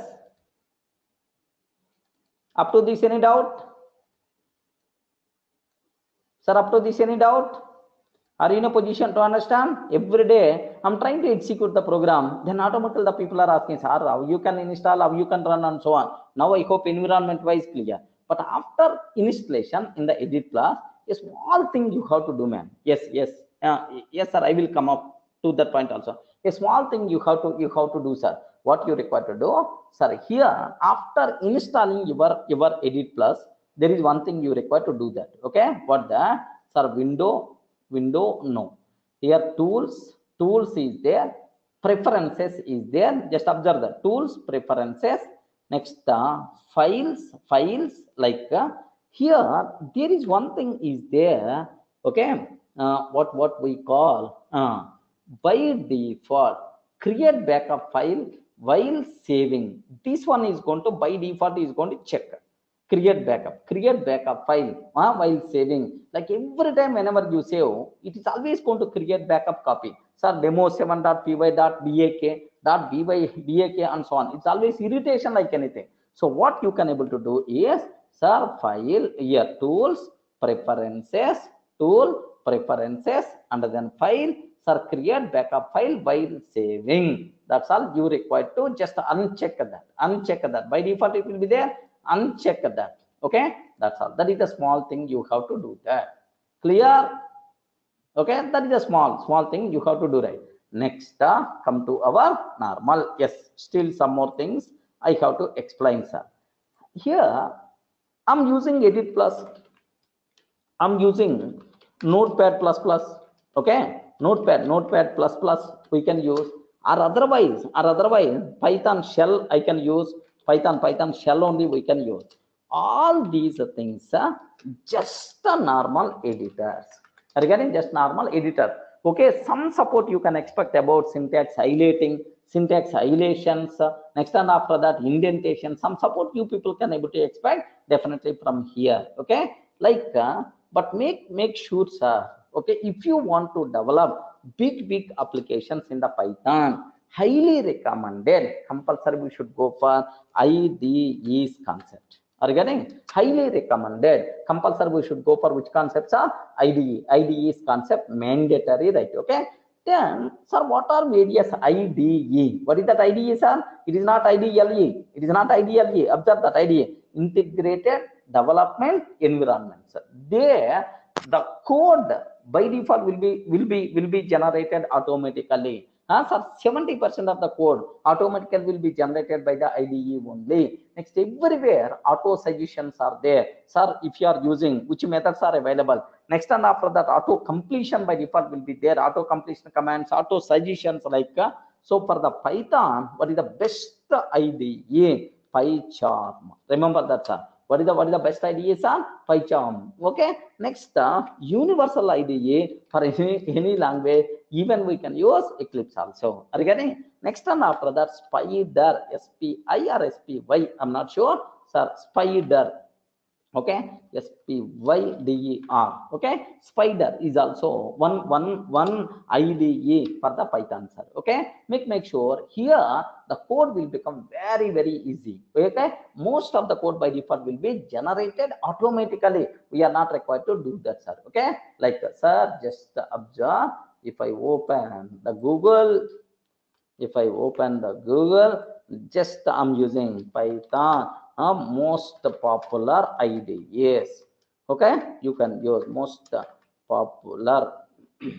Up to this any doubt? Sir up to this any doubt are you in a position to understand? Every day i'm trying to execute the program. Then automatically the people are asking sir how you can install how you can run and so on. Now i hope environment wise clear. But after installation in the EditPlus a small thing you have to do man yes yes. Uh, yes sir i will come up to that point also. A small thing you have to you have to do sir. What you require to do sir here after installing your your EditPlus there is one thing you require to do that okay? What the sir window window no. Here tools tools is there preferences is there. Just observe the tools preferences. Next uh, files files like uh, here there is one thing is there okay? Uh, what what we call uh, by default create backup file while saving. This one is going to by default is going to check create backup. Create backup file. Uh, while saving. Like every time whenever you save it is always going to create backup copy. Sir demo 7.py dot p v dot bak dot by bak and so on. It's always irritation like anything. So what you can able to do is sir file here tools preferences tool preferences and then file. Sir create backup file while saving. That's all you require to just uncheck that. Uncheck that. By default it will be there uncheck that okay? That's all. That is a small thing you have to do that. Clear? Okay? That is a small small thing you have to do right? Next uh, come to our normal. Yes still some more things i have to explain sir. Here i'm using EditPlus. I'm using notepad plus plus okay? Notepad notepad plus plus we can use. Or otherwise or otherwise python shell i can use python python shell only we can use. All these things are just a normal editors. Regarding just normal editor. Okay some support you can expect about syntax highlighting syntax highlightations uh, next and after that indentation. Some support you people can able to expect definitely from here okay? Like uh, but make make sure sir okay if you want to develop big big applications in the python highly recommended. Compulsory we should go for IDE's concept. Are you getting? Highly recommended. Compulsory we should go for which concepts are? IDE IDE's concept mandatory right okay? Then sir what are various IDE what is that IDE sir? It is not IDLE it is not IDLE observe that IDE integrated development environment sir. There the code by default will be will be will be generated automatically Uh, sir, 70% of the code automatically will be generated by the IDE only. Next, everywhere auto suggestions are there. Sir, if you are using, which methods are available? Next and after that, auto completion by default will be there. Auto completion commands, auto suggestions like, uh, so for the Python, what is the best IDE? PyCharm. Remember that, sir. What is the what is the best IDE, sir? PyCharm. Okay. Next, uh, universal IDE for any any language. Even we can use Eclipse also. Are you getting? Next one after that, Spyder. S P I or S P Y. I'm not sure, sir. Spyder. Okay. S P Y D E R. Okay. Spider is also one one one IDE for the Python, sir. Okay. Make make sure here the code will become very very easy okay most of the code by default will be generated automatically we are not required to do that sir okay like sir just observe if i open the google if i open the google just i'm using python uh, most popular IDEs okay? You can use most popular [clears throat]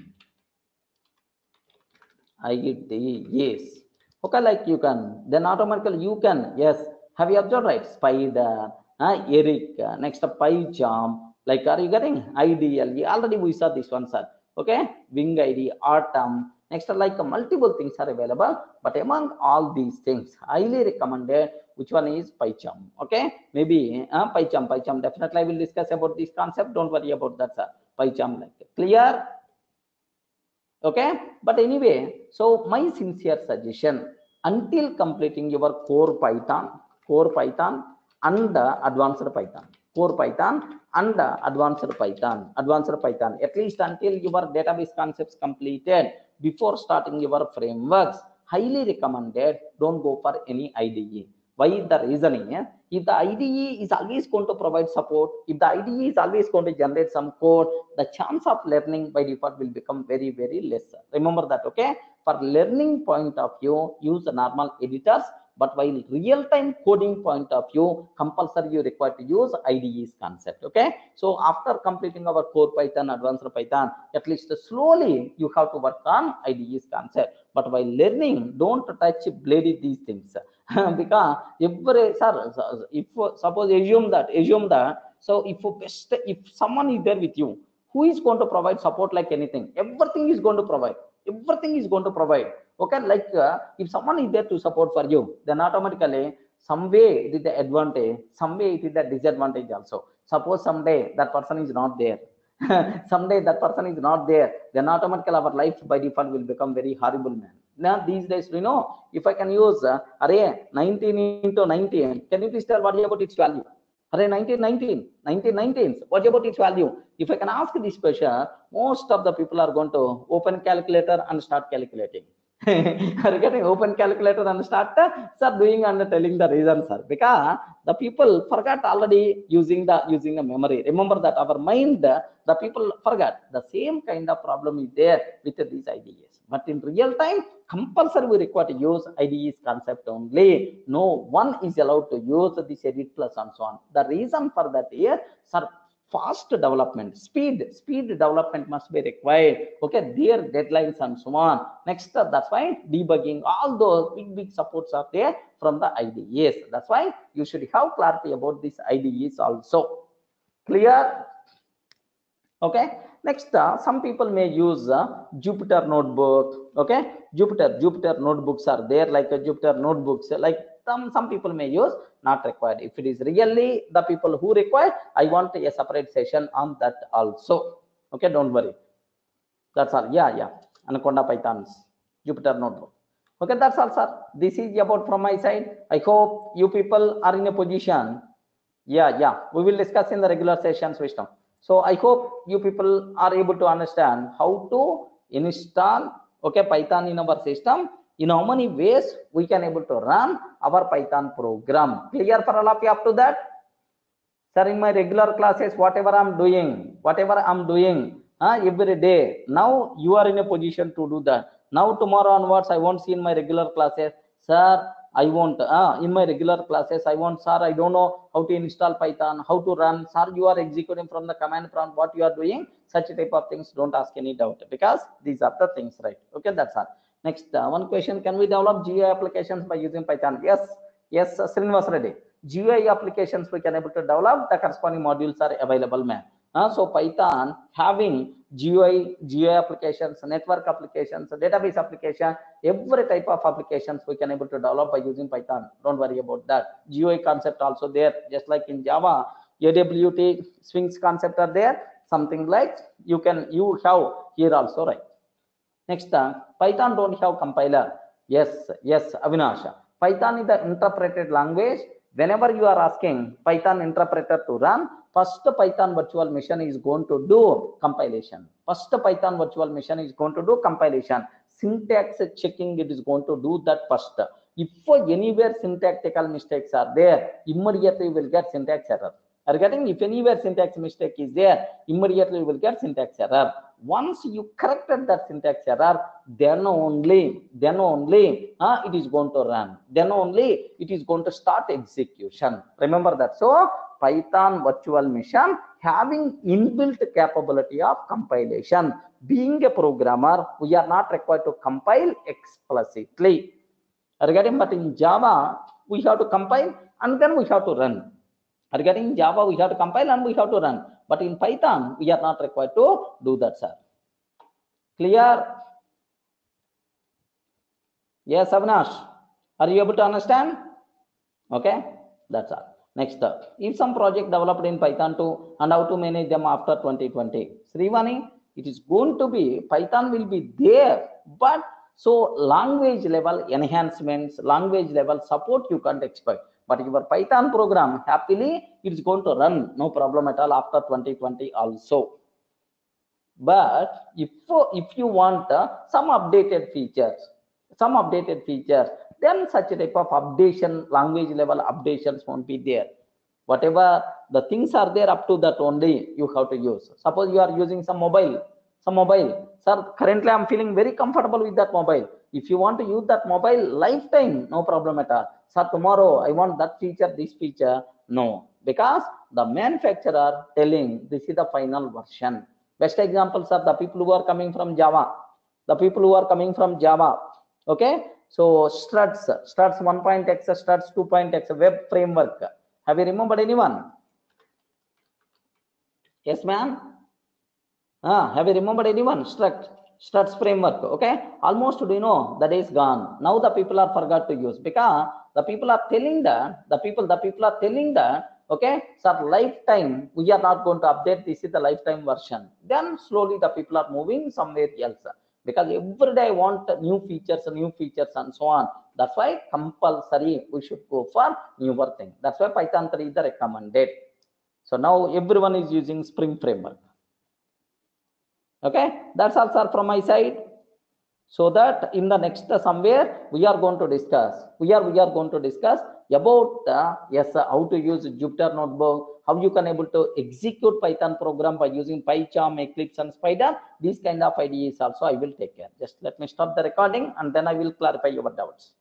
IDEs okay like you can then automatically you can yes. Have you observed right? Spyder uh, eric uh, next a pycharm like are you getting IDLE already we saw this one sir okay? Wing id atom next like multiple things are available but among all these things highly recommended which one is pycharm okay? Maybe uh, pycharm pycharm definitely i will discuss about this concept. Don't worry about that sir. Pycharm like clear? Okay? But anyway so my sincere suggestion until completing your core python core python and uh, advanced python core python and uh, advanced python advanced python at least until your database concepts completed before starting your frameworks highly recommended don't go for any ide why the reasoning eh? if the IDE is always going to provide support, if the IDE is always going to generate some code, the chance of learning by default will become very, very less. Remember that, okay? For learning point of view, use the normal editors, but while real-time coding point of view, compulsory you require to use IDE's concept, okay? So after completing our core Python, advanced Python, at least slowly you have to work on IDE's concept. But while learning, don't touch blade these things. [laughs] because every sir, if suppose assume that assume that so if best if someone is there with you who is going to provide support like anything everything is going to provide everything is going to provide okay like uh, if someone is there to support for you then automatically some way it is the advantage some way it is the disadvantage also. Suppose someday that person is not there. [laughs] Someday that person is not there then automatically our life by default will become very horrible man. Now these days you know if i can use uh, array 19 into 19 can you please tell what about its value? Array 19 19 19 19 what about its value? If i can ask this question most of the people are going to open calculator and start calculating are getting open calculator and start sir doing and telling the reason sir. Because the people forgot already using the using the memory. Remember that our mind the people forgot. The same kind of problem is there with these IDEs. But in real time compulsory we require to use IDE's concept only. No one is allowed to use this EditPlus and so on. The reason for that is sir fast development speed speed development must be required. Okay their deadlines and so on. Next uh, that's why debugging all those big big supports are there from the ides that's why you should have clarity about these ides also. Clear? Okay. Next uh, some people may use uh, jupyter notebook. Okay? Jupyter jupyter notebooks are there like a jupyter notebooks like some some people may use not required. If it is really the people who require i want a separate session on that also. Okay don't worry. That's all. Yeah yeah. Anaconda pythons jupyter notebook. Okay that's all sir. This is about from my side. I hope you people are in a position. Yeah yeah. We will discuss in the regular sessions wisdom so i hope you people are able to understand how to install okay python in our system in how many ways we can able to run our python program? Clear for all of you up to that? Sir in my regular classes whatever i'm doing whatever i'm doing uh, every day now you are in a position to do that. Now tomorrow onwards i won't see in my regular classes. Sir i won't uh, in my regular classes i won't sir i don't know how to install python how to run. Sir you are executing from the command prompt what you are doing. Such type of things don't ask any doubt because these are the things right? Okay that's all Next, uh, one question, can we develop GUI applications by using Python? Yes, yes, uh, Srinivas Reddy. GUI applications we can able to develop, the corresponding modules are available, man. Uh, so Python having GUI, GUI applications, network applications, database application, every type of applications we can able to develop by using Python. Don't worry about that. GUI concept also there, just like in Java, AWT, Swing concept are there. Something like you can you have here also, right? Next, uh, Python don't have compiler. Yes, yes, Avinash. Python is the interpreted language. Whenever you are asking Python interpreter to run, first Python virtual machine is going to do compilation. First Python virtual machine is going to do compilation. Syntax checking it is going to do that first. If anywhere syntactical mistakes are there, immediately you will get syntax error. Are getting? If anywhere syntax mistake is there, immediately you will get syntax error. Once you corrected that syntax error, then only, then only uh, it is going to run. Then only it is going to start execution. Remember that. So Python virtual machine having inbuilt capability of compilation. Being a programmer, we are not required to compile explicitly. regarding? But in Java, we have to compile and then we have to run. You? Java, we have to compile and we have to run. But in Python, we are not required to do that, sir. Clear? Yes, Avinash. Are you able to understand? Okay, that's all. Next up, if some project developed in Python 2 and how to manage them after 2020. Srivani, it is going to be, Python will be there, but so language level enhancements, language level support you can't expect. But your Python program, happily, it is going to run, no problem at all after 2020 also. But if, if you want uh, some updated features, some updated features, then such a type of updation, language level updations won't be there. Whatever the things are there up to that only you have to use. Suppose you are using some mobile, some mobile. Sir, currently I'm feeling very comfortable with that mobile. If you want to use that mobile lifetime, no problem at all. Sir, tomorrow I want that feature, this feature. No, because the manufacturer telling this is the final version. Best examples are the people who are coming from Java. The people who are coming from Java. Okay, so struts, struts 1.x, struts 2.x, web framework. Have you remembered anyone? Yes, ma'am. Ah, have you remembered anyone? Struct, struts framework. Okay, almost do you know the day is gone. Now the people are forgot to use because the people are telling that the people, the people are telling that okay, sir, lifetime we are not going to update. This is the lifetime version. Then slowly the people are moving somewhere else because every day I want new features, new features, and so on. That's why compulsory we should go for newer thing. That's why Python 3 is the recommended. So now everyone is using Spring framework. Okay, that's all, sir, from my side. So that in the next uh, somewhere we are going to discuss. We are we are going to discuss about uh, yes uh, how to use Jupyter notebook, how you can able to execute Python program by using PyCharm, Eclipse, and Spyder. These kind of IDEs also I will take care. Just let me stop the recording and then I will clarify your doubts.